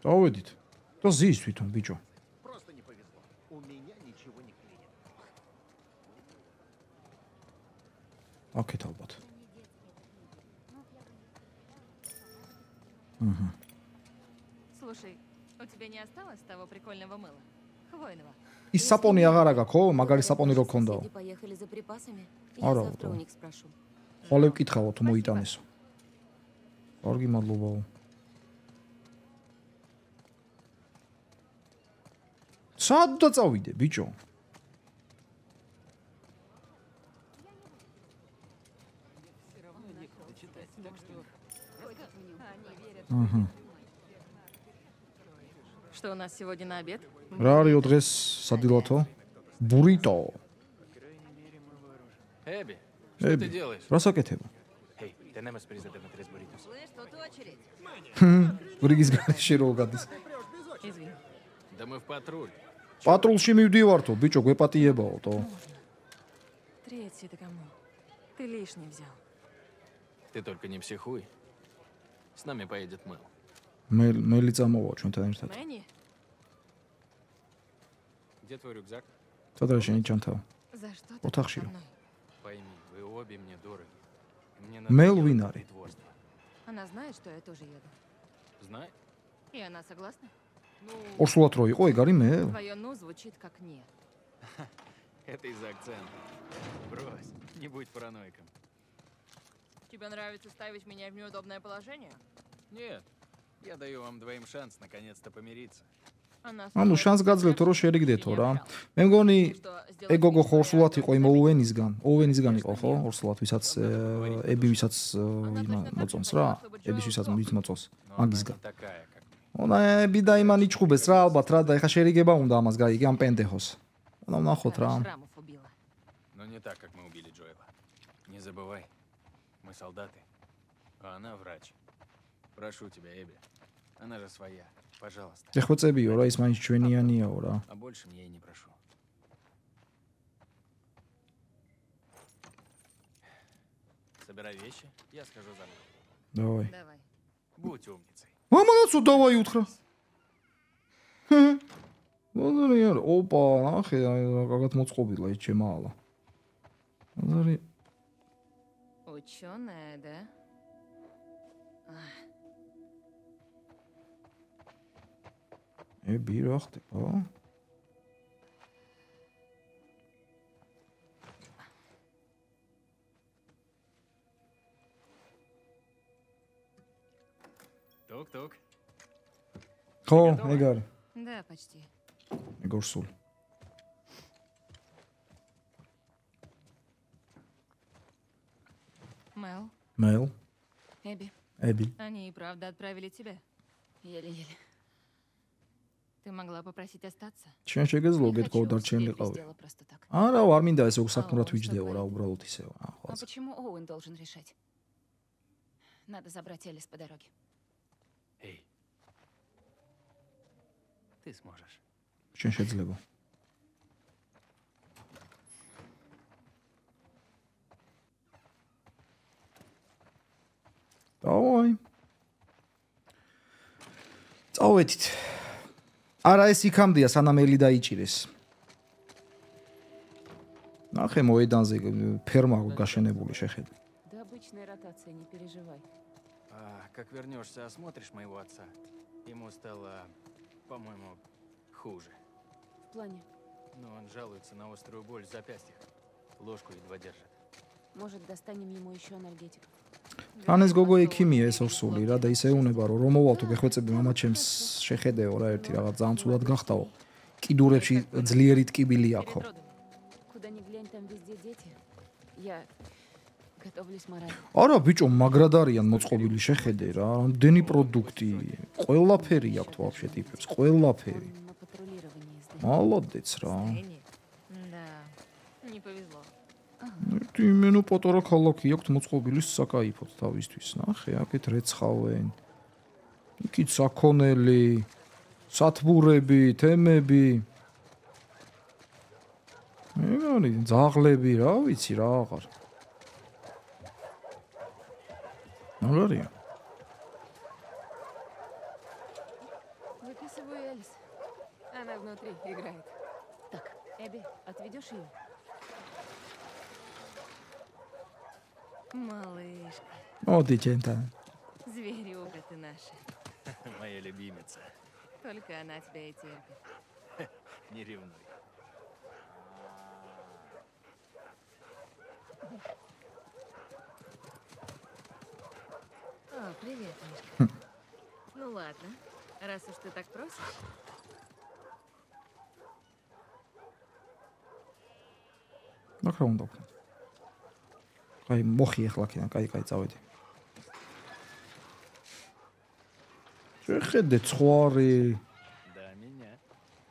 [SPEAKER 1] წავედით და ზის თვითონ ბიჭო
[SPEAKER 10] Просто не повезло. У меня ничего не клинит.
[SPEAKER 1] აქეთ ალბათ
[SPEAKER 5] Слушай, у тебя не осталось того прикольного мыла? Хвойного.
[SPEAKER 1] ის საპონი აღარა გაქვს ხო მაგარი საპონი რო ქონდაო
[SPEAKER 11] Соседи поехали за припасами.
[SPEAKER 1] Ара,
[SPEAKER 11] Я завтра
[SPEAKER 1] да.
[SPEAKER 11] у них спрошу.
[SPEAKER 1] ხოლე ვკითხავ თუ მოიტანესო კარგი მადლობაო სად დაწავიდე ბიჭო
[SPEAKER 5] Что у нас сегодня на обед?
[SPEAKER 1] რა არისო დღეს სადილათო ბურიტო
[SPEAKER 7] Эбби, что ты
[SPEAKER 1] Эбби.
[SPEAKER 7] делаешь?
[SPEAKER 1] რას აკეთებ
[SPEAKER 7] Эй, tenemos prisa de tres burritos.
[SPEAKER 8] Слышь, тут очередь.
[SPEAKER 1] ბრიგის გარეშე რო გადის
[SPEAKER 5] Извини.
[SPEAKER 7] Да мы в патруль.
[SPEAKER 1] პატრულში მივდივართო ბიჭო გვეპატიებაო თო
[SPEAKER 5] Третий-то кому? Ты лишний взял.
[SPEAKER 7] Ты только не психуй. С нами поедет Мэл.
[SPEAKER 1] მე მელი წამოვა ჩვენთან ერთად
[SPEAKER 5] Мэнни?
[SPEAKER 7] Где твой рюкзак?
[SPEAKER 1] სადაა შენი ჩანთავ
[SPEAKER 5] За что ты
[SPEAKER 1] Оттахши.
[SPEAKER 5] со мной?
[SPEAKER 7] Пойми, вы обе мне дороги. Мне
[SPEAKER 1] Мэл
[SPEAKER 7] надоело
[SPEAKER 1] Уин
[SPEAKER 7] это
[SPEAKER 1] ари.
[SPEAKER 7] притворство.
[SPEAKER 5] Она знает, что я тоже еду.
[SPEAKER 7] Знай?
[SPEAKER 5] И она согласна?
[SPEAKER 1] ორსულად რო იყო ეგ არის მე
[SPEAKER 5] Твое «ну» звучит как «нет». *laughs*
[SPEAKER 7] Это из-за акцента. Брось, не будь параноиком.
[SPEAKER 5] Тебе нравится ставить меня в неудобное положение?
[SPEAKER 7] Нет, я даю вам двоим шанс наконец-то помириться.
[SPEAKER 5] Она
[SPEAKER 1] ანუ
[SPEAKER 5] сказала,
[SPEAKER 1] შანს
[SPEAKER 5] что
[SPEAKER 1] გაძლევ
[SPEAKER 5] ты
[SPEAKER 1] თუ რო
[SPEAKER 5] не
[SPEAKER 1] შერიგდეთო რა
[SPEAKER 5] обижал.
[SPEAKER 1] მე მგონი
[SPEAKER 5] И что, сделать
[SPEAKER 1] ეგოგო
[SPEAKER 5] вид,
[SPEAKER 1] ხო
[SPEAKER 5] что я
[SPEAKER 1] ორსულად იყო იმ
[SPEAKER 5] просто
[SPEAKER 1] ოუენისგან ოუენისგან იყო ხო ორსულად ვისაც ე, ები ვისაც ე, იმა მოწონს რა ების ვისაც მით მოწონს
[SPEAKER 7] Но она
[SPEAKER 1] მაგისგან
[SPEAKER 7] не такая, как мы.
[SPEAKER 1] ონა ები და იმან იჭუბეს რა ალბათ რა და ეხა შერიგება უნდა ამას გაიგე ამ პენდეხოს უნდა ვნახოთ რა
[SPEAKER 5] Пара шрамов убила.
[SPEAKER 7] Но не так, как мы убили Джоэла. Не забывай, Мы солдаты, а она врач. Прошу тебя, Эбби. Она же своя. Пожалуйста.
[SPEAKER 1] Я хоть Эбби, ура, если моей чуэния не, ура.
[SPEAKER 7] А больше мне и не прошу. Собирай вещи, я скажу за мной.
[SPEAKER 1] Давай.
[SPEAKER 5] Давай.
[SPEAKER 7] Будь умницей.
[SPEAKER 1] А, Мама, давай утро. Озари, опа, нахер, какая-то моцкобила, и чемала. Озари,
[SPEAKER 5] Ученая, да?
[SPEAKER 1] E bir ты.
[SPEAKER 7] oh.
[SPEAKER 1] Ток-ток. О, Эгар.
[SPEAKER 5] Да, почти.
[SPEAKER 1] Игорь Суль.
[SPEAKER 5] Мэл,
[SPEAKER 1] მეილ
[SPEAKER 8] Эбби,
[SPEAKER 1] ები
[SPEAKER 5] они и правда отправили тебя.
[SPEAKER 8] еле-еле.
[SPEAKER 5] Ты могла попросить остаться?
[SPEAKER 1] ჩვენ შეგეძლო
[SPEAKER 8] Не
[SPEAKER 1] გეთქო
[SPEAKER 8] хочу,
[SPEAKER 1] დარჩენილიყავი
[SPEAKER 8] сделала просто так.
[SPEAKER 1] არა არ მინდა ესე უსახმურად ვიჯდეო რა უბრალოდ ისეო რა ხო
[SPEAKER 8] А почему Оуэн должен решать? Надо забрать Элис по дороге.
[SPEAKER 7] Эй. Ты сможешь.
[SPEAKER 1] ჩვენ შეძლება დავაი წავედით არა ეს იქამდეა სანამ ელი დაიჭირეს ნახე მოედანზე ფერმა გაშენებული შეხედე
[SPEAKER 8] Да обычная ротация, не переживай.
[SPEAKER 7] А, как вернешься, осмотришь моего отца. Ему стало, по-моему, хуже.
[SPEAKER 8] В плане,
[SPEAKER 7] Но он жалуется на острую боль в запястьях. Ложку едва держит.
[SPEAKER 8] может, достанем ему еще анальгетик.
[SPEAKER 1] ან ეს გოგო ექიმია ეს ორსული რა და ისე უნება რომ რომ მოვალთო გეხვეწები მამა ჩემს შეხედეო რა ერთი რაღაც ძალიან ცუდად გახტაო კიდურებში ძლიერი ტკიბილი
[SPEAKER 5] Перед
[SPEAKER 1] აქვს
[SPEAKER 5] родами.
[SPEAKER 8] Куда ни глянь, там везде дети. Я готовлюсь морально.
[SPEAKER 1] არა ბიჭო მაგრად არიან მოწყობილი შეხედე რა რამდენი პროდუქტი ყველაფერი აქვს вообще ტიპებს ყველაფერი
[SPEAKER 8] Он на патрулировании сдает.
[SPEAKER 1] молодец რა
[SPEAKER 5] Энни? Да, не повезло.
[SPEAKER 1] ერთი იმენო პატარა ქალაქი აქვს მოწყობილი საკაიფოდ თავისთვის ნახე აქეთ რეცხავენ იქით საქონელი სათბურები თემები ეგ არის ძაღლები რა ვიცი რა აღარ მაგარია
[SPEAKER 8] Выписываю Элис. Она внутри играет. Так, Эбби, отведешь ее?
[SPEAKER 5] Малышка.
[SPEAKER 1] О, ты тень-то.
[SPEAKER 5] Зверюга ты наша.
[SPEAKER 7] Моя любимица.
[SPEAKER 5] Только она тебя и терпит. *laughs*
[SPEAKER 7] Не ревнуй.
[SPEAKER 5] О, привет, Мишка. ну ладно, раз уж ты так просишь.
[SPEAKER 1] Ну, хром добрый. აი მოხი ახლა კიდე, კაი, კაი, წავედი. შეხედე ცხვარი.
[SPEAKER 7] Да, меня.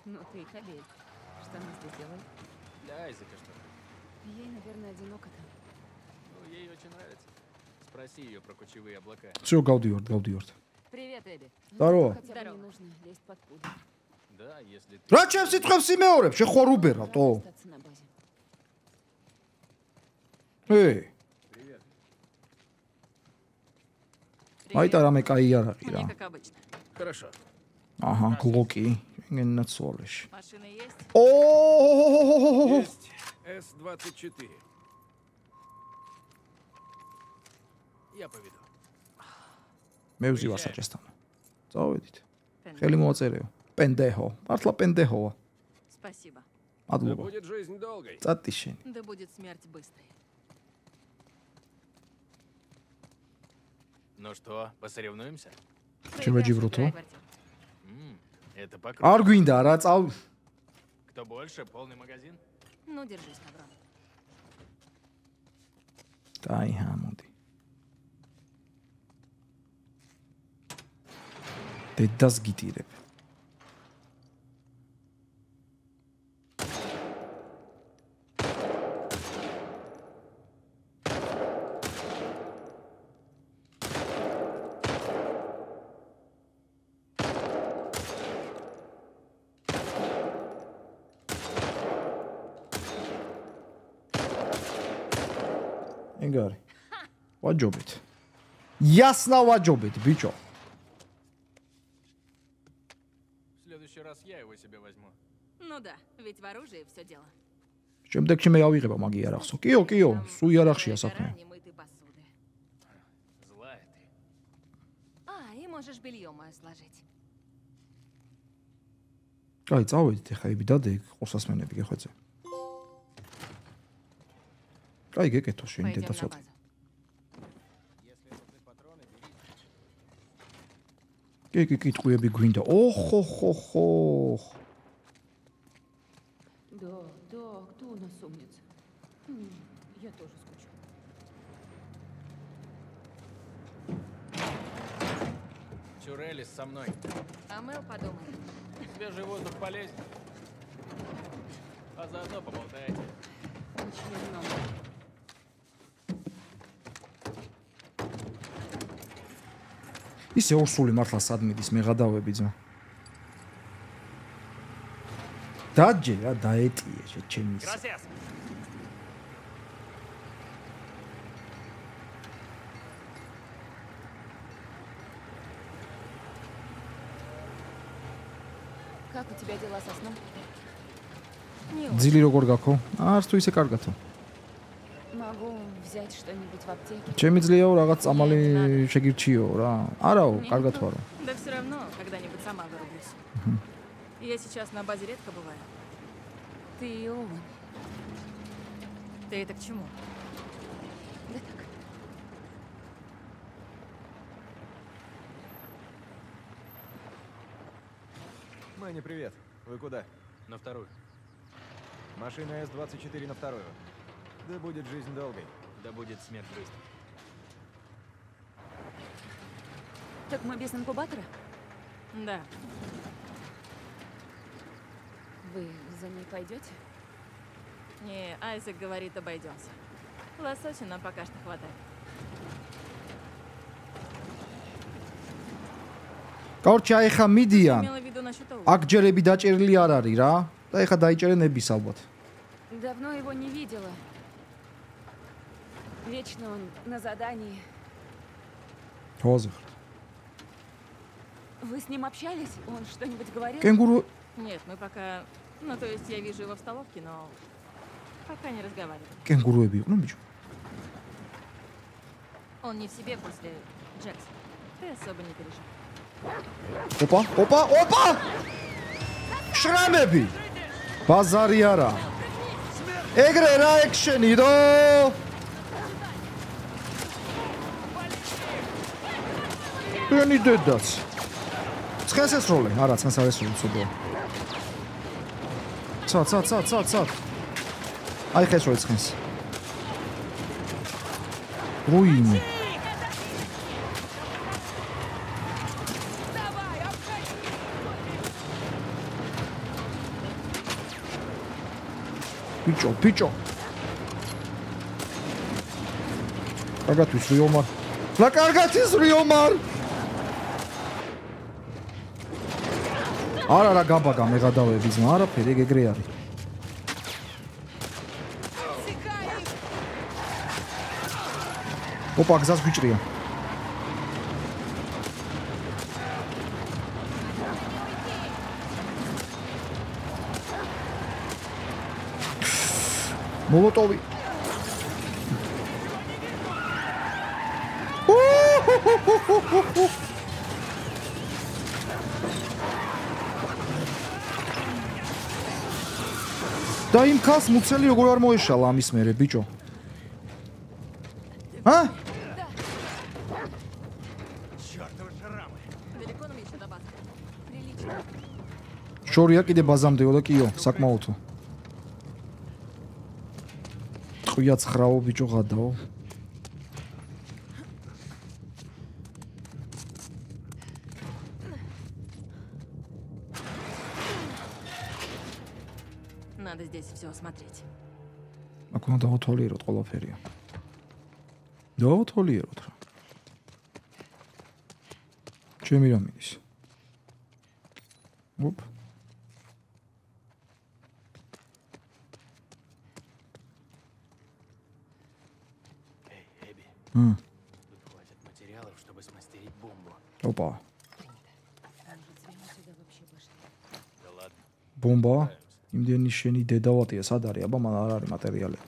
[SPEAKER 8] Ну ты ходи. Что мы здесь делаем?
[SPEAKER 7] Да, из-за что-то.
[SPEAKER 8] Ей, наверное, одиноко там.
[SPEAKER 7] Ну, ей очень нравится. Спроси ее про кучевые облака.
[SPEAKER 1] Все, Галдиорд, Галдиорд.
[SPEAKER 8] Привет, Эбби.
[SPEAKER 1] Здорово.
[SPEAKER 5] Здорово.
[SPEAKER 8] нужно лезть под пуд.
[SPEAKER 7] Да, если ты...
[SPEAKER 1] Რა ჩემს სიტყვებს იმეორებ, შეხوار უბერავთ, ო. ე აი და რამე кай არაღი რა
[SPEAKER 5] Мне как обычно.
[SPEAKER 7] Хорошо.
[SPEAKER 1] აჰა გლოკი შენგენაცვალეში
[SPEAKER 5] Машина есть?
[SPEAKER 1] ო
[SPEAKER 9] Есть С-24.
[SPEAKER 7] Я поведу.
[SPEAKER 1] მე ვზივარ საჭესთან წავედით
[SPEAKER 5] Пен.
[SPEAKER 1] ხელი მოაწერეო პენდეჰო მართლა პენდეჰოა
[SPEAKER 5] Спасибо.
[SPEAKER 9] Да
[SPEAKER 1] მადლობა
[SPEAKER 9] будет жизнь долгой.
[SPEAKER 1] წატი შენ
[SPEAKER 5] Да будет смерть быстрой.
[SPEAKER 7] Ну что, посоревнуемся?
[SPEAKER 1] Чем Джибруту?
[SPEAKER 7] Это
[SPEAKER 1] покруче. Аргуинда, рац ал...
[SPEAKER 7] Кто больше, полный магазин?
[SPEAKER 5] Ну, держись, каброн.
[SPEAKER 1] Тай, хамуди. Ты дас гитиреп. ვაჯობეთ ясно ვაჯობეთ ბიჭო
[SPEAKER 7] В следующий раз я его себе возьму.
[SPEAKER 5] Ну да, ведь в оружии все дело.
[SPEAKER 1] შემდეგში მე ავიღება მაგი არახსო. კიო, კიო, სუი არახშია საქმე.
[SPEAKER 5] немытой посуды.
[SPEAKER 7] Злая ты.
[SPEAKER 5] А, и можешь белье мое сложить.
[SPEAKER 1] კაი, წავედით ახლა იბი დადე იქ ყურსასმენები გეხვეწე. კაი, გეკეთო შენ
[SPEAKER 5] Пойдем
[SPEAKER 1] Kijk,
[SPEAKER 5] ik
[SPEAKER 1] eet goede begroente. Och, och, och, och.
[SPEAKER 11] Да, да, кто у нас умница? Я тоже скучаю.
[SPEAKER 7] Тюрелис со мной.
[SPEAKER 5] А Мэл подумает.
[SPEAKER 7] Свежий воздух полезен. А заодно поболтайте.
[SPEAKER 11] Очень много.
[SPEAKER 1] ისე ორსული მართლა სადმიდის მეღადავები ძმა. დაჯე რა დაეტიე შე ჩემი.
[SPEAKER 9] Gracias.
[SPEAKER 11] Как у тебя дела со сном?
[SPEAKER 5] Не очень.
[SPEAKER 1] ძილი როგორ გაქო? არც თუ ისე კარგათო.
[SPEAKER 11] Могу взять что-нибудь в аптеке.
[SPEAKER 1] ჩემი ძლიერო რაღაც წამალი შეგირჩიო რა. არაო,
[SPEAKER 5] Не
[SPEAKER 1] კარგად
[SPEAKER 5] готова.
[SPEAKER 1] ვარო.
[SPEAKER 5] Да все равно, когда-нибудь сама вырублюсь. Я сейчас на базе редко бываю.
[SPEAKER 11] Ты и Оуэн.
[SPEAKER 5] Ты это к чему?
[SPEAKER 11] Да так.
[SPEAKER 12] Мэнни, привет. Вы куда?
[SPEAKER 7] На вторую.
[SPEAKER 12] Машина С-24 на вторую. Да будет жизнь долгой.
[SPEAKER 7] Да будет смерть быстро.
[SPEAKER 11] Так мы без инкубатора?
[SPEAKER 5] Да.
[SPEAKER 11] Вы за ней пойдете?
[SPEAKER 5] Не, Айзек говорит, обойдемся. Лосося нам пока что хватает.
[SPEAKER 1] გავრჩი აი ხა მიდიან.
[SPEAKER 5] Имела в виду насчет Оуэна.
[SPEAKER 1] აქ ჯერები დაჭერილი არ არის რა. და ეხა დაიჭერენების ალბათ.
[SPEAKER 11] Давно его не видела. Вечно он на задании.
[SPEAKER 1] Озахард.
[SPEAKER 11] Вы с ним общались? Он что-нибудь говорил?
[SPEAKER 1] Кенгуру...
[SPEAKER 5] Нет, мы пока... Ну, то есть я вижу его в столовке, но пока не разговариваем.
[SPEAKER 1] Кенгуру я бью. Ну, ничего.
[SPEAKER 5] Он не в себе после Джекса. Ты особо не переживай.
[SPEAKER 1] Опа, опа, опа! Шрамеби! Базарьяра. Игра экшен, идо! ექშენი დო? ენი დედაც. ცხენს ესროლე, არა, ცხენს არ ესროლე, ცუდია. ცა, ცა, ცა, ცა, ცა. აი ხესროლე ცხენს. რუინი. ბიჭო, ბიჭო. კარგად ვისვრი ომარ. ლა კარგად ისვრი ომარ. არა რა გამბაგა მეღადავები ძმა, არაფერი ეგ ეგრე არის. ოპა, გზას გვიჭრია. მოლოტოვი. და იმ ქას მუცელი როგორ არ მოეშალა ამის მერე ბიჭო? ა? შორია კიდე ბაზამდეო და კიო, საკმაოთო. ყია ცხრაო ბიჭო
[SPEAKER 5] გადაო.
[SPEAKER 1] აქ უნდა დაოთოლიეროთ ყველაფერია. დაოთოლიეროთ რა. ჩემი რა მიდის? ოპ.
[SPEAKER 7] Эй, Эбби,
[SPEAKER 1] М,
[SPEAKER 7] тут хватит материалов, чтобы смастерить бомбу.
[SPEAKER 1] ოპა.
[SPEAKER 11] Может, зря мы сюда вообще пошли.
[SPEAKER 7] Да ладно,
[SPEAKER 1] бомба.
[SPEAKER 7] справимся.
[SPEAKER 1] იმდენი შენი დედავატია სად არის? აბა მან არ არის მატერიალი.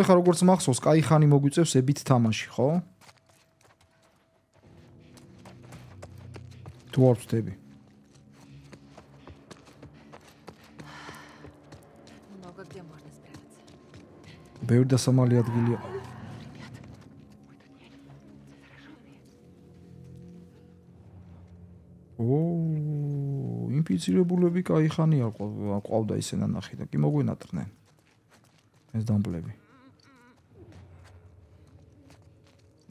[SPEAKER 1] ანუ ეხლა როგორც მახსოვს, კაი ხანი მოგვიწევს ებით თამაში, ხო? თუ არ ვწდები.
[SPEAKER 5] Много где можно спрятаться.
[SPEAKER 1] ბევრი დასამალი ადგილია. ო, ინფიცირებულები кай ხანი არ ყვა- ყავდა ისე ნანახი და კი მოგვენატრნენ. ეს დამბლები.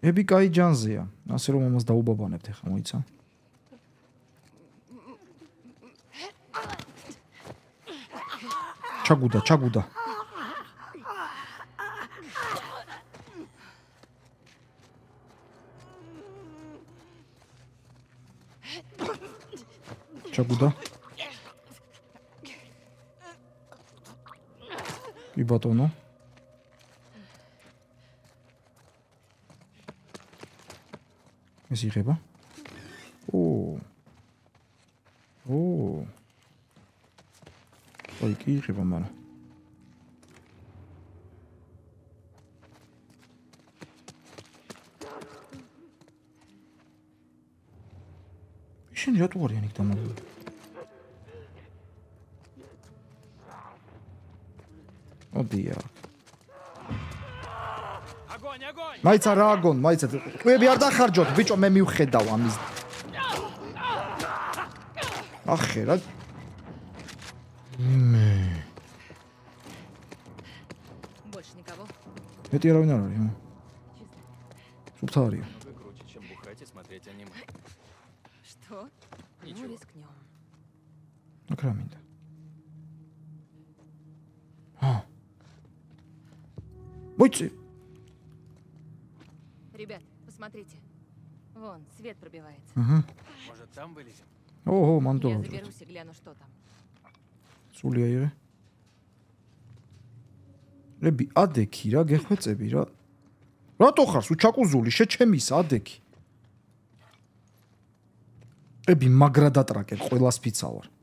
[SPEAKER 1] ები კაი ჯანზეა. ასე რომ ამას დაუბაბანებთ ახლა მოიცა. ჩაგუდა, ჩაგუდა. ჩაგუდა. კი ბატონო. ეს იღება? ო. ო. ой, კი იღება, მაგრამ შენ რატო არიან იქ დამალული? ოდია. მაიცა რა აგონ, მაიცა. ყვები არ დახარჯოთ, ბიჭო, მე მივხედავ ამის. ახე რა. მე. მეტი არავინ არ არის. სუფთა არის.
[SPEAKER 7] там вылезем?
[SPEAKER 1] ოჰო, მან
[SPEAKER 5] Я
[SPEAKER 1] დო.
[SPEAKER 5] заберусь и гляну, что там.
[SPEAKER 1] სული აიღე. რები, ადექი რა, გეხვეწები რა. რატო ხარ უჩაკუზული, შეჩემის ადექი. რები, მაგრა დატრაკე, ყოველას ფიცავარ. ფუში,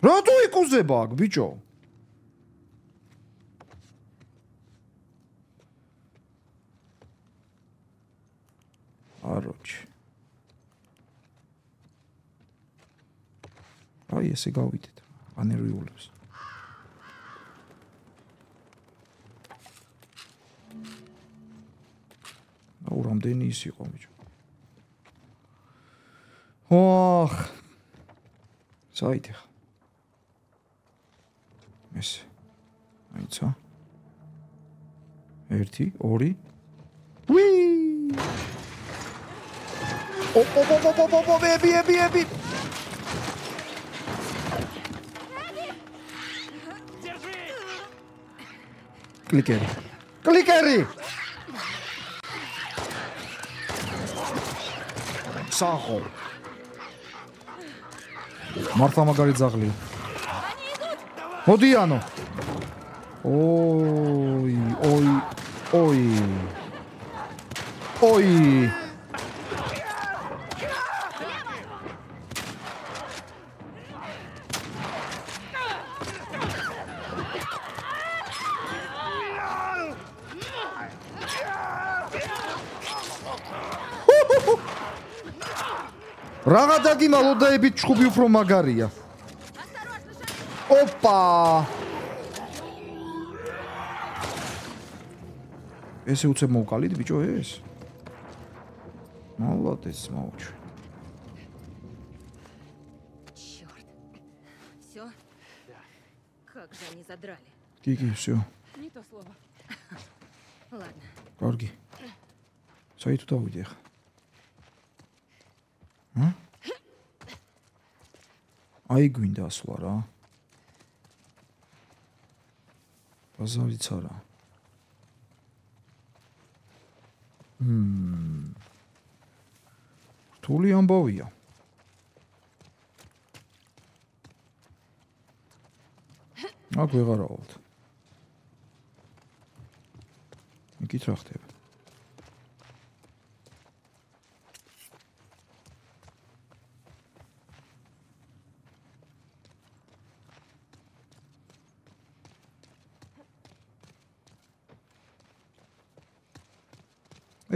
[SPEAKER 1] რატო იკუზება აქ, ბიჭო? აროჩი. აი ესე გავიდეთ. ანერვიულებს. აუ რამდენი ის იყო ბიჭო. ოხ. საით ხა. ეს. აიცა. 1 2 ვი! ო ო ო ო ო ო ბები ბები ბები კლიკერი კლიკერი სახო მართლა მაგარი ძაღლი მოდიანო ოი ოი ოი ოი რაღა დაგიმალო და ებით ჩხუბი უფრო მაგარია. ოპა! ესე უცებ მოვკალით ბიჭო ეს? молодец, молч.
[SPEAKER 5] Черт. Все? Как же они задрали.
[SPEAKER 1] კი, კი, всё.
[SPEAKER 5] Не то слово. Ладно.
[SPEAKER 1] კარგი. საერთოდ დავიდე ხა. ჰა? აი გვინდა ასვლა რა. ბაზარიც არა. რთული ამბავია. აქ ვეღარავთ. იქით რა ხდება?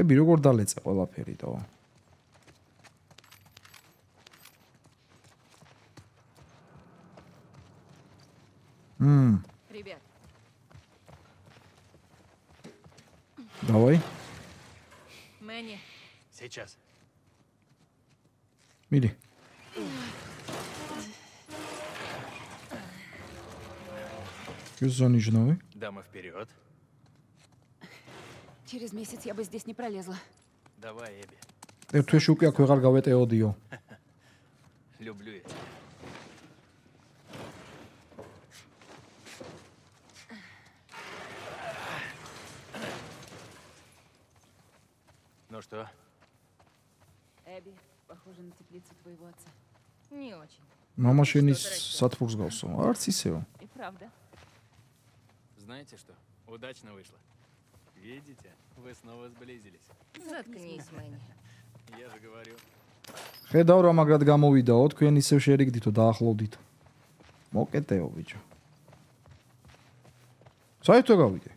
[SPEAKER 1] ები როგორ დალეწე ყველაფერი თო? მმ,
[SPEAKER 5] Ребят,
[SPEAKER 1] давай.
[SPEAKER 5] Мэнни,
[SPEAKER 7] Сейчас.
[SPEAKER 1] მიდი. Юзони жновы.
[SPEAKER 7] Дама вперед.
[SPEAKER 11] Через месяц я бы здесь не пролезла.
[SPEAKER 7] Давай, Эбби.
[SPEAKER 1] Eu tu ești cu cu egal gavet e.
[SPEAKER 7] Люблю я. Ну что?
[SPEAKER 11] Эбби, похоже на теплицу твоего отца.
[SPEAKER 5] Не очень.
[SPEAKER 1] Мама еще не сатвурс галсу. Арцисео.
[SPEAKER 5] И правда.
[SPEAKER 7] Знаете что? Удачно вышло. Видите? Вы снова сблизились.
[SPEAKER 5] Заткнись, Мэнни. *laughs*
[SPEAKER 7] Я же говорю.
[SPEAKER 1] ხედავ რა მაგრად გამოვიდაო, თქვენ ისევ შერიგდითო დაახლოვდით. მოკეტეო ბიჭო. საერთო გავიდე.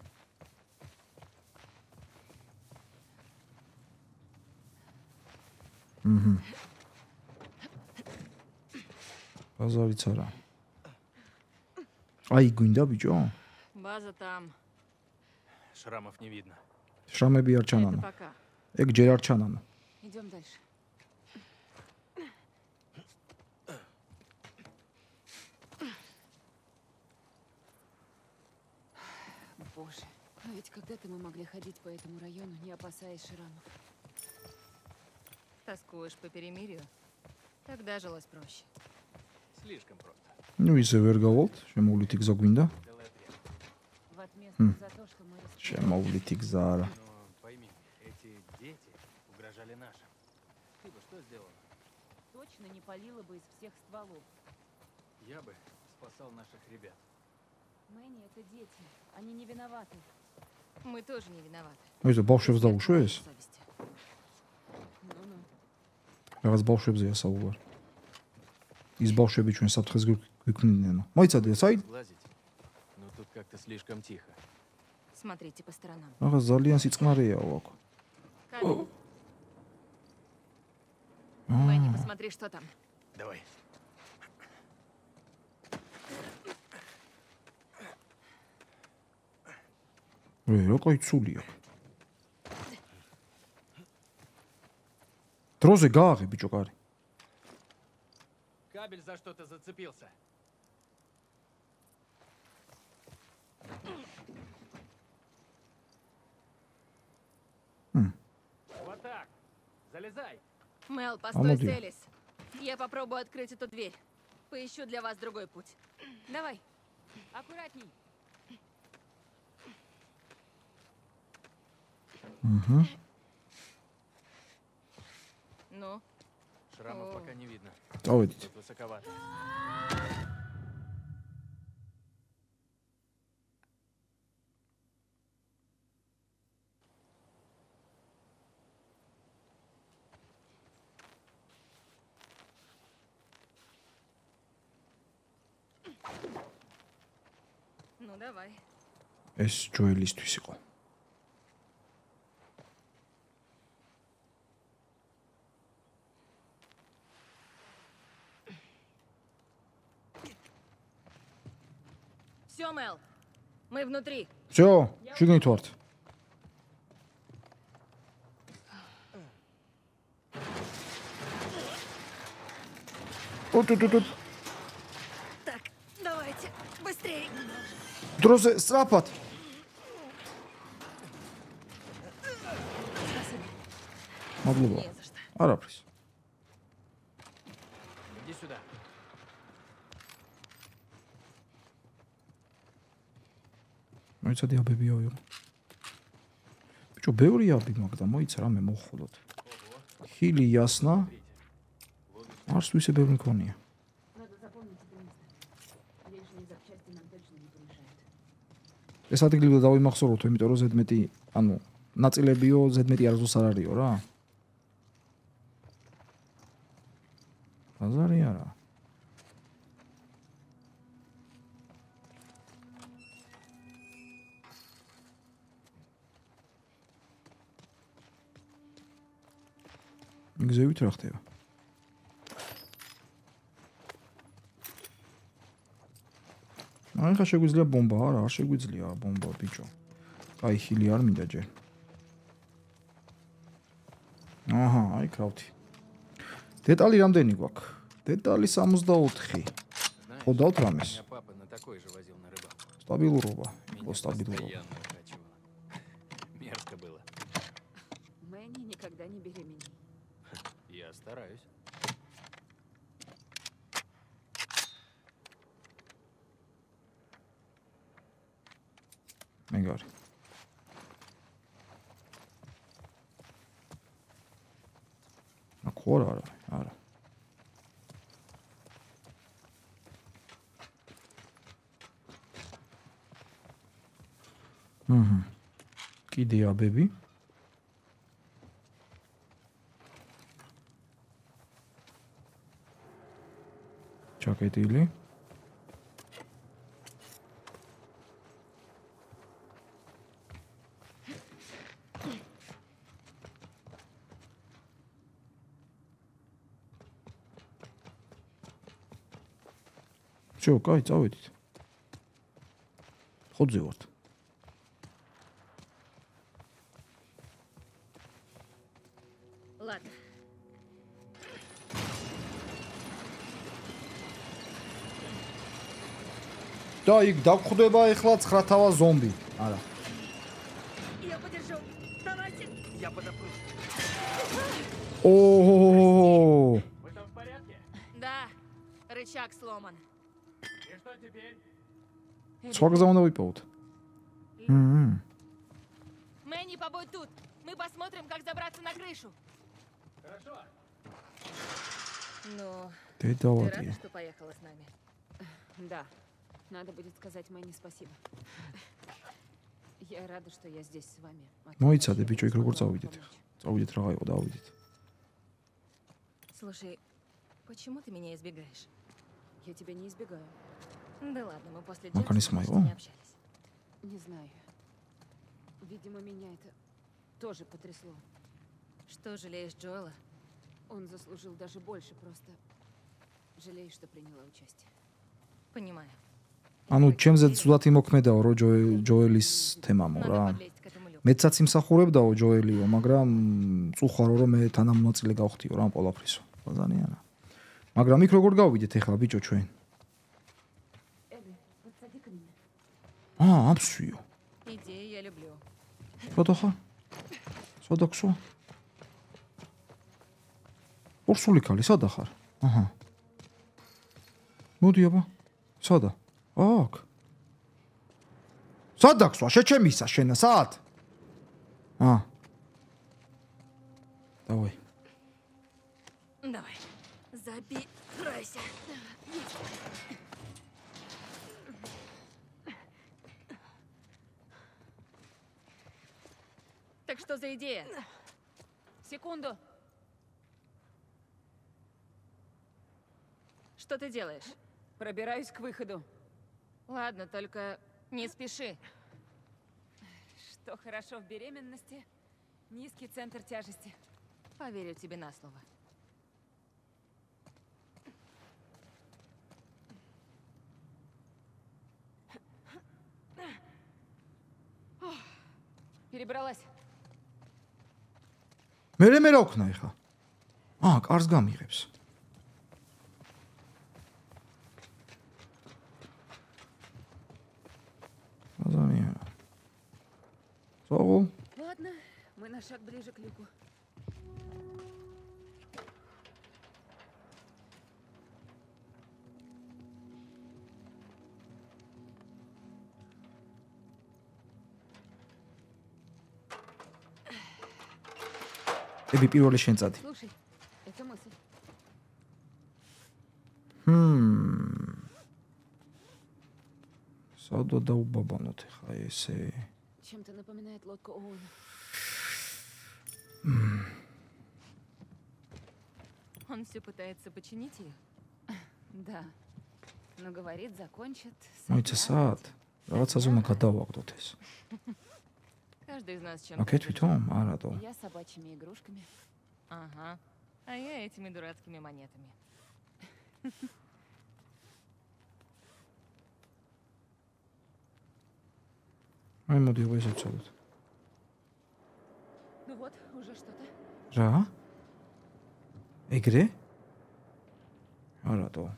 [SPEAKER 1] აჰა. ბაზარიც არა. აი გვინდა ბიჭო?
[SPEAKER 5] База там.
[SPEAKER 7] Шрамов не видно.
[SPEAKER 5] Шрамы
[SPEAKER 1] Биарчанана.
[SPEAKER 5] Пока.
[SPEAKER 1] Эк Джиарчанана.
[SPEAKER 11] Идем дальше. Боже, но ведь когда-то мы могли ходить по этому району, не опасаясь шрамов.
[SPEAKER 5] Тоскуешь по перемирию? Тогда жилось проще.
[SPEAKER 7] Слишком просто.
[SPEAKER 1] Ну и ser hur det
[SPEAKER 7] går
[SPEAKER 11] åt. Jag.
[SPEAKER 1] Хм. Чем к
[SPEAKER 7] Икзара? Пойми, эти дети угрожали нашим. Ты бы что сделала?
[SPEAKER 11] Точно не палила бы из всех стволов.
[SPEAKER 7] Я бы спасал наших ребят.
[SPEAKER 11] Мэнни, это дети. Они не виноваты.
[SPEAKER 5] Мы тоже не виноваты.
[SPEAKER 11] Ой, забавшив
[SPEAKER 1] за что есть. Разбавшив за я саугар. Избавшив бичун сабтхазгур Мой
[SPEAKER 7] Майца десайд. сайт. как-то слишком тихо.
[SPEAKER 5] Смотрите по сторонам.
[SPEAKER 1] რაღაც ძალიან სიწყნარეაო აქ.
[SPEAKER 5] Камень.
[SPEAKER 1] აა,
[SPEAKER 5] Мэнни, посмотри, что там.
[SPEAKER 7] Давай.
[SPEAKER 1] ე, რა კაი ცული აქ. დროზე გააღე ბიჭო კარი.
[SPEAKER 7] Кабель за что-то зацепился.
[SPEAKER 1] Хм.
[SPEAKER 7] Вот так. Залезай.
[SPEAKER 5] Мел, постой, Селис. Я попробую открыть эту дверь. Поищу для вас другой путь. Давай.
[SPEAKER 11] Аккуратней.
[SPEAKER 1] Угу.
[SPEAKER 5] Ну.
[SPEAKER 7] шрама
[SPEAKER 5] О.
[SPEAKER 7] пока не видно.
[SPEAKER 1] Ой,
[SPEAKER 7] Тут высоковато.
[SPEAKER 1] ეს ჯოელისთვის იყო.
[SPEAKER 5] Все, Мел. Мы внутри.
[SPEAKER 1] всё, შიგნით ვართ. უტუტუტუტ
[SPEAKER 5] Так,
[SPEAKER 1] დროზე სწრაფად. მადლობა.
[SPEAKER 5] Не за что.
[SPEAKER 1] არაფრის.
[SPEAKER 7] Иди сюда.
[SPEAKER 1] მოიცადი აბები ავიღო. ბიჭო, ბევრი აბი მაგ და მოიცა რამე მოხოლოდ. ჰილი ясна. არს ვისე ბევრი მქონია. ეს ადგილი და დავიმახსოვროთ, იმიტომ რომ ზედმეტი, ანუ ნაწილებიო ზედმეტი არასდროს არ არისო რა. ბაზარი არა. გზევით რა ხდება? აი ხა შეგვიძლია ბომბა არა არ შეგვიძლია ბომბა ბიჭო. აი ჰილი არ მინდა ჯერ აჰა აი კრავთი დეტალი რამდენი გვაქვს? დეტალი 64
[SPEAKER 7] ყოდავთ რამეს?
[SPEAKER 1] სტაბილურობა იყო სტაბილურობა კიდე აბები. ჩაკეტილი. ჩო, კაი, წავედით. ხოძე ვართ. და იქ დაგხვდება ეხლა 9 თავა ზომბი. არა.
[SPEAKER 5] Я подержу. Давайте.
[SPEAKER 9] Я подопру.
[SPEAKER 1] ოო!
[SPEAKER 9] Вы там в порядке?
[SPEAKER 5] Да. Рычаг сломан.
[SPEAKER 9] И что теперь?
[SPEAKER 1] სხვა გზა უნდა ვიპოვოთ. მმ.
[SPEAKER 5] Мэнни, побудь тут. Мы посмотрим, как забраться на крышу.
[SPEAKER 9] Хорошо.
[SPEAKER 5] Ну,
[SPEAKER 1] დედა
[SPEAKER 5] ты рада,
[SPEAKER 1] ვატია.
[SPEAKER 5] что поехала с нами?
[SPEAKER 11] Да. Надо будет сказать Мэнни спасибо. Я рада, что я здесь с вами.
[SPEAKER 1] no õitsed ei
[SPEAKER 11] pea увидит
[SPEAKER 1] их,
[SPEAKER 11] увидит
[SPEAKER 1] saudid raha ju taudid.
[SPEAKER 5] Слушай, почему ты меня избегаешь?
[SPEAKER 11] Я тебя не избегаю.
[SPEAKER 5] Да ладно, мы после
[SPEAKER 1] Джекса
[SPEAKER 5] не общались.
[SPEAKER 11] Не знаю. Видимо, меня это тоже потрясло.
[SPEAKER 5] Что жалеешь Джоэла?
[SPEAKER 11] Он заслужил даже больше, просто жалею, что приняла участие.
[SPEAKER 5] Понимаю.
[SPEAKER 1] ანუ ჩემზე ცუდად იმოქმედაო რო ჯოე- ჯოელის თემამო
[SPEAKER 5] Надо
[SPEAKER 1] რა.
[SPEAKER 5] подлезть к этому люку.
[SPEAKER 1] მეცაც იმსახურებდაო ჯოელიო, მაგრამ წუხარო რომ მე თანამონაწილე გავხდიო რა ამ ყველაფრისო. ბაზარიანა. მაგრამ იქ როგორ გავიდეთ ეხლა ბიჭო ჩვენ?
[SPEAKER 11] Эбби, подсади ко мне.
[SPEAKER 1] აა, აბსვიო.
[SPEAKER 5] Идеи я люблю.
[SPEAKER 1] როდა ხარ? სადა ხსო? ორსული ქალი, სადა ხარ? აჰა. მოდი აბა. სადა? Ок. Sadaks, вообще чем мисс, вообще на сад. А. Давай.
[SPEAKER 5] Давай. Забирайся. Так что за идея?
[SPEAKER 11] Секунду.
[SPEAKER 5] Что ты делаешь?
[SPEAKER 11] Пробираюсь к выходу.
[SPEAKER 5] Ладно, только не спеши.
[SPEAKER 11] Что хорошо в беременности, низкий центр тяжести.
[SPEAKER 5] Поверю тебе на слово.
[SPEAKER 11] Перебралась.
[SPEAKER 1] me oleme rookna ega aa
[SPEAKER 11] ah, Karsgam На шаг ближе к люку.
[SPEAKER 1] ები პირველი
[SPEAKER 11] შენწადი.
[SPEAKER 1] ჰმ. სადა დაუბაბანოთ ხა ესე.
[SPEAKER 11] Чем-то напоминает лодку Оуэна.
[SPEAKER 5] Он все пытается починить ее? *laughs*
[SPEAKER 11] Да. Но говорит, закончит.
[SPEAKER 1] Ну, эти сад. Вот сазуна кадава кто-то есть. *laughs*
[SPEAKER 5] Каждый из нас чем-то.
[SPEAKER 1] Окей, тьютем, арадо.
[SPEAKER 11] Я собачьими игрушками.
[SPEAKER 5] Ага. А я этими дурацкими монетами.
[SPEAKER 1] Ai mă, eu voi să-ți
[SPEAKER 11] Ну вот, уже что-то.
[SPEAKER 1] რა? ეგრე? არადო.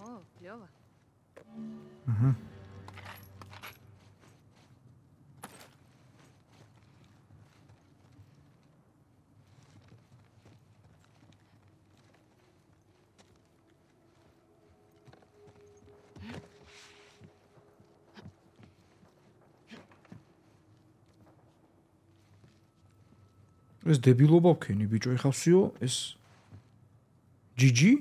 [SPEAKER 5] О, клево.
[SPEAKER 1] აჰა. ეს დებილობა ვქენი ბიჭო ეხავსიო ეს ჯიჯი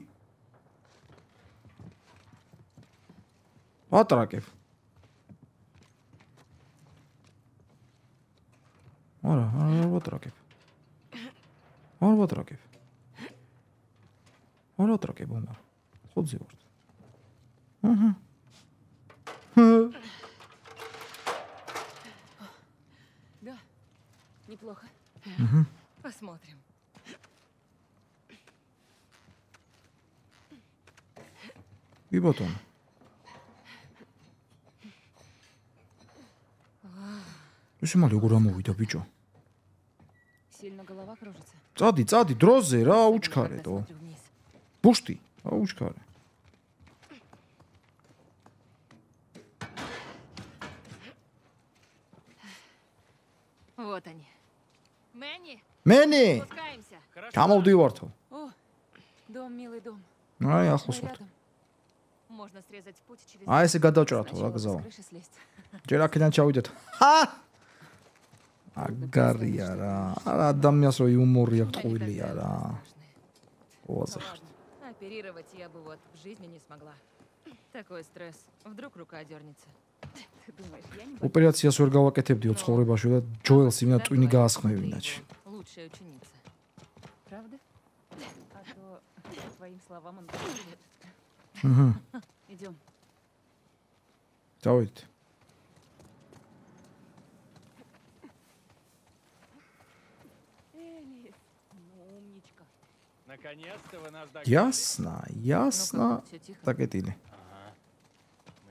[SPEAKER 1] ვატრაკებ არა არა ვატრაკებ არა ვატრაკებ არა ვატრაკებ ომარ ხოძე ვარ აჰა
[SPEAKER 11] Да, неплохо.
[SPEAKER 5] Посмотрим.
[SPEAKER 1] И вот он. Jūs
[SPEAKER 11] esat maļu gurām
[SPEAKER 1] uvīdā, pičo. Цади, цади, дрозе,
[SPEAKER 5] ра,
[SPEAKER 1] учкаре,
[SPEAKER 5] то. Пушти,
[SPEAKER 1] а учкаре.
[SPEAKER 5] Вот они. Мэнни,
[SPEAKER 1] მენი
[SPEAKER 5] спускаемся.
[SPEAKER 1] გამოვდივართო
[SPEAKER 11] О, дом, милый дом.
[SPEAKER 1] აი
[SPEAKER 11] Мы
[SPEAKER 1] ახლოს ვართ
[SPEAKER 11] рядом.
[SPEAKER 5] Можно срезать путь через...
[SPEAKER 1] აი ესე გადავჭრათო რა
[SPEAKER 11] Сначала
[SPEAKER 1] გზავა
[SPEAKER 11] с крыши слезть. *laughs*
[SPEAKER 1] ჯერ აქედან ჩავიდეთ ჰა აგარია რა არა ადამიანს რო იუმორი აქვს
[SPEAKER 5] Они
[SPEAKER 1] ტყუილია
[SPEAKER 5] такие
[SPEAKER 1] რა
[SPEAKER 5] страшные.
[SPEAKER 1] ოაზე
[SPEAKER 5] Ладно, Оперировать я бы вот в жизни не смогла. Такой стресс. Вдруг рука дернется.
[SPEAKER 11] Ты думаешь, я не боюсь?
[SPEAKER 1] ოპერაციას ვერ გავაკეთებდიო ცხოვრებაში და ჯოელს იმენა ტვინი გაასხმევინაჩი
[SPEAKER 5] лучшая ученица.
[SPEAKER 11] Правда? А то, по твоим словам, он
[SPEAKER 1] Угу. *laughs*
[SPEAKER 11] Идем. Давайте.
[SPEAKER 9] Наконец-то.
[SPEAKER 1] Ясно, ясно.
[SPEAKER 5] Так это
[SPEAKER 1] или?
[SPEAKER 7] Ага.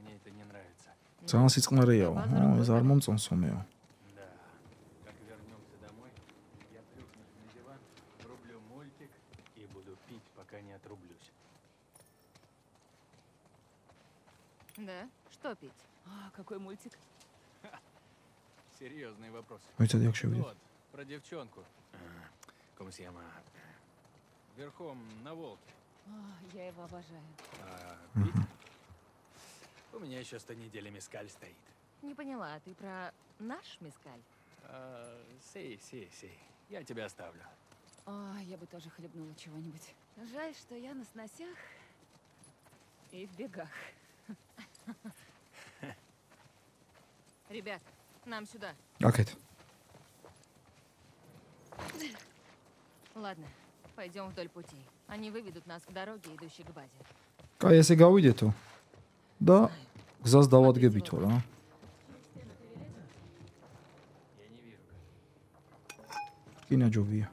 [SPEAKER 7] Мне это не нравится.
[SPEAKER 1] Согласись, Мария. Ну, из армом солнцем.
[SPEAKER 7] Да?
[SPEAKER 5] Что пить?
[SPEAKER 11] А, какой мультик?
[SPEAKER 7] Серьезный вопрос.
[SPEAKER 1] Это легче будет.
[SPEAKER 7] Вот, про девчонку. А, Комсьяма. Верхом на волке.
[SPEAKER 11] О, я его обожаю.
[SPEAKER 7] А, пить? У меня еще сто недели мискаль стоит.
[SPEAKER 5] Не поняла, а ты про наш мискаль?
[SPEAKER 7] Сей, сей, сей. Я тебя оставлю.
[SPEAKER 11] О, я бы тоже хлебнула чего-нибудь. Жаль, что я на сносях и в бегах.
[SPEAKER 5] Ребят, нам сюда.
[SPEAKER 1] Окей.
[SPEAKER 5] Ладно, пойдем вдоль путей. Они выведут нас к дороге, идущей к базе.
[SPEAKER 11] А если гауди, то? Да. Заздават габитор, а? Киня Джовия.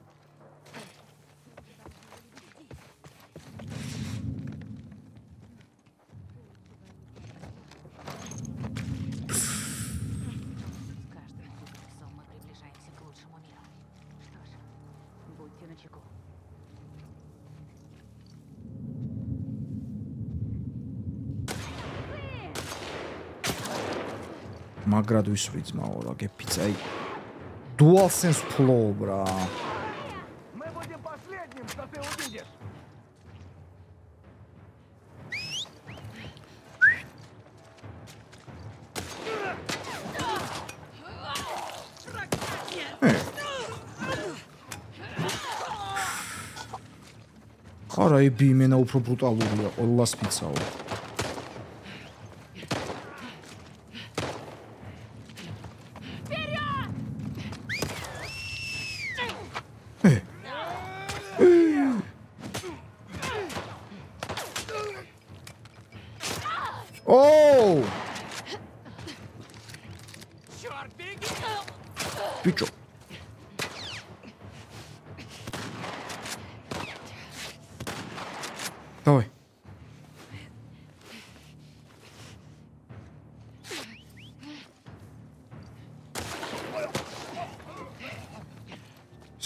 [SPEAKER 1] მაგრად ვისვრი ძმაო რა გეფიცა აი DualSense ფლოობ რა
[SPEAKER 10] Мы будем последним, что ты увидишь.
[SPEAKER 1] არა, ები იმენა უფრო ბრუტალურია, ყოლას ფიცაო.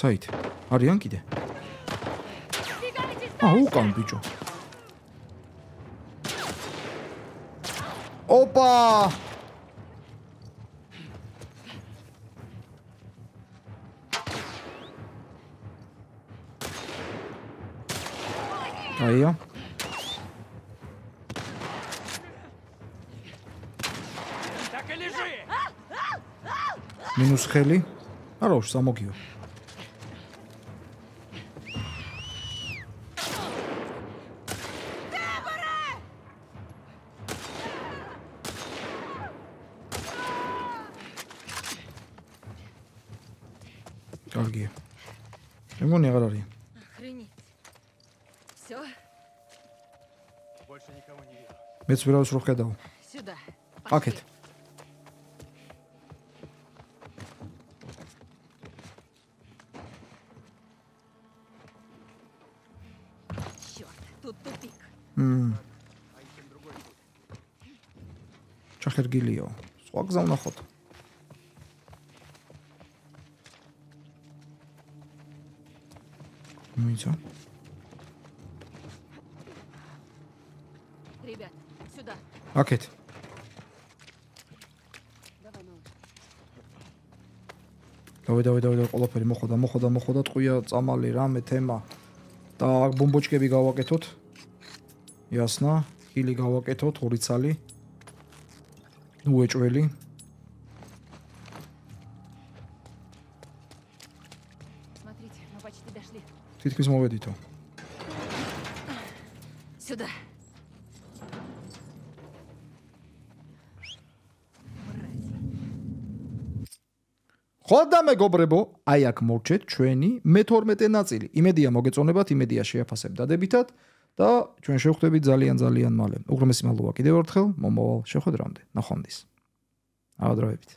[SPEAKER 1] საით? არიან კიდე? აა, უკან ბიჭო. ოპა! აიო. მინუს ხელი. არავის სამოგიო. მეგონი აღარ არის.
[SPEAKER 11] Охренеть. Все,
[SPEAKER 9] Больше никого не вижу.
[SPEAKER 1] მეც ვერავის რო ხედავ.
[SPEAKER 11] сюда.
[SPEAKER 1] აკეთ.
[SPEAKER 11] Черт, тут тупик.
[SPEAKER 1] მმ. ჩახერგილიო. სხვა გზა ვნახოთ. გამიძო.
[SPEAKER 11] Ребят, сюда.
[SPEAKER 1] Აკეთ. დავე დავე დავე ყველაფერი მოხოდა, მოხოდა, მოხოდა, ტყვია, წამალი, რამე თემა. და აქ ბომბოჩკები გავაკეთოთ. იასნა, ჰილი გავაკეთოთ, ორი ცალი.
[SPEAKER 11] უეჭველი. дошли.
[SPEAKER 1] თითქმის მოვედითო
[SPEAKER 11] Сюда.
[SPEAKER 1] ხოდა მეგობრებო აი აქ მოვჩეთ ჩვენი მე-12 ნაწილი იმედია მოგეწონებათ იმედია შეაფასებ დადებითად და ჩვენ შევხვდებით ძალიან ძალიან მალე უღრმესი მადლობა კიდევ ერთხელ მომავალ შეხვედრამდე ნახვამდის ავადროებით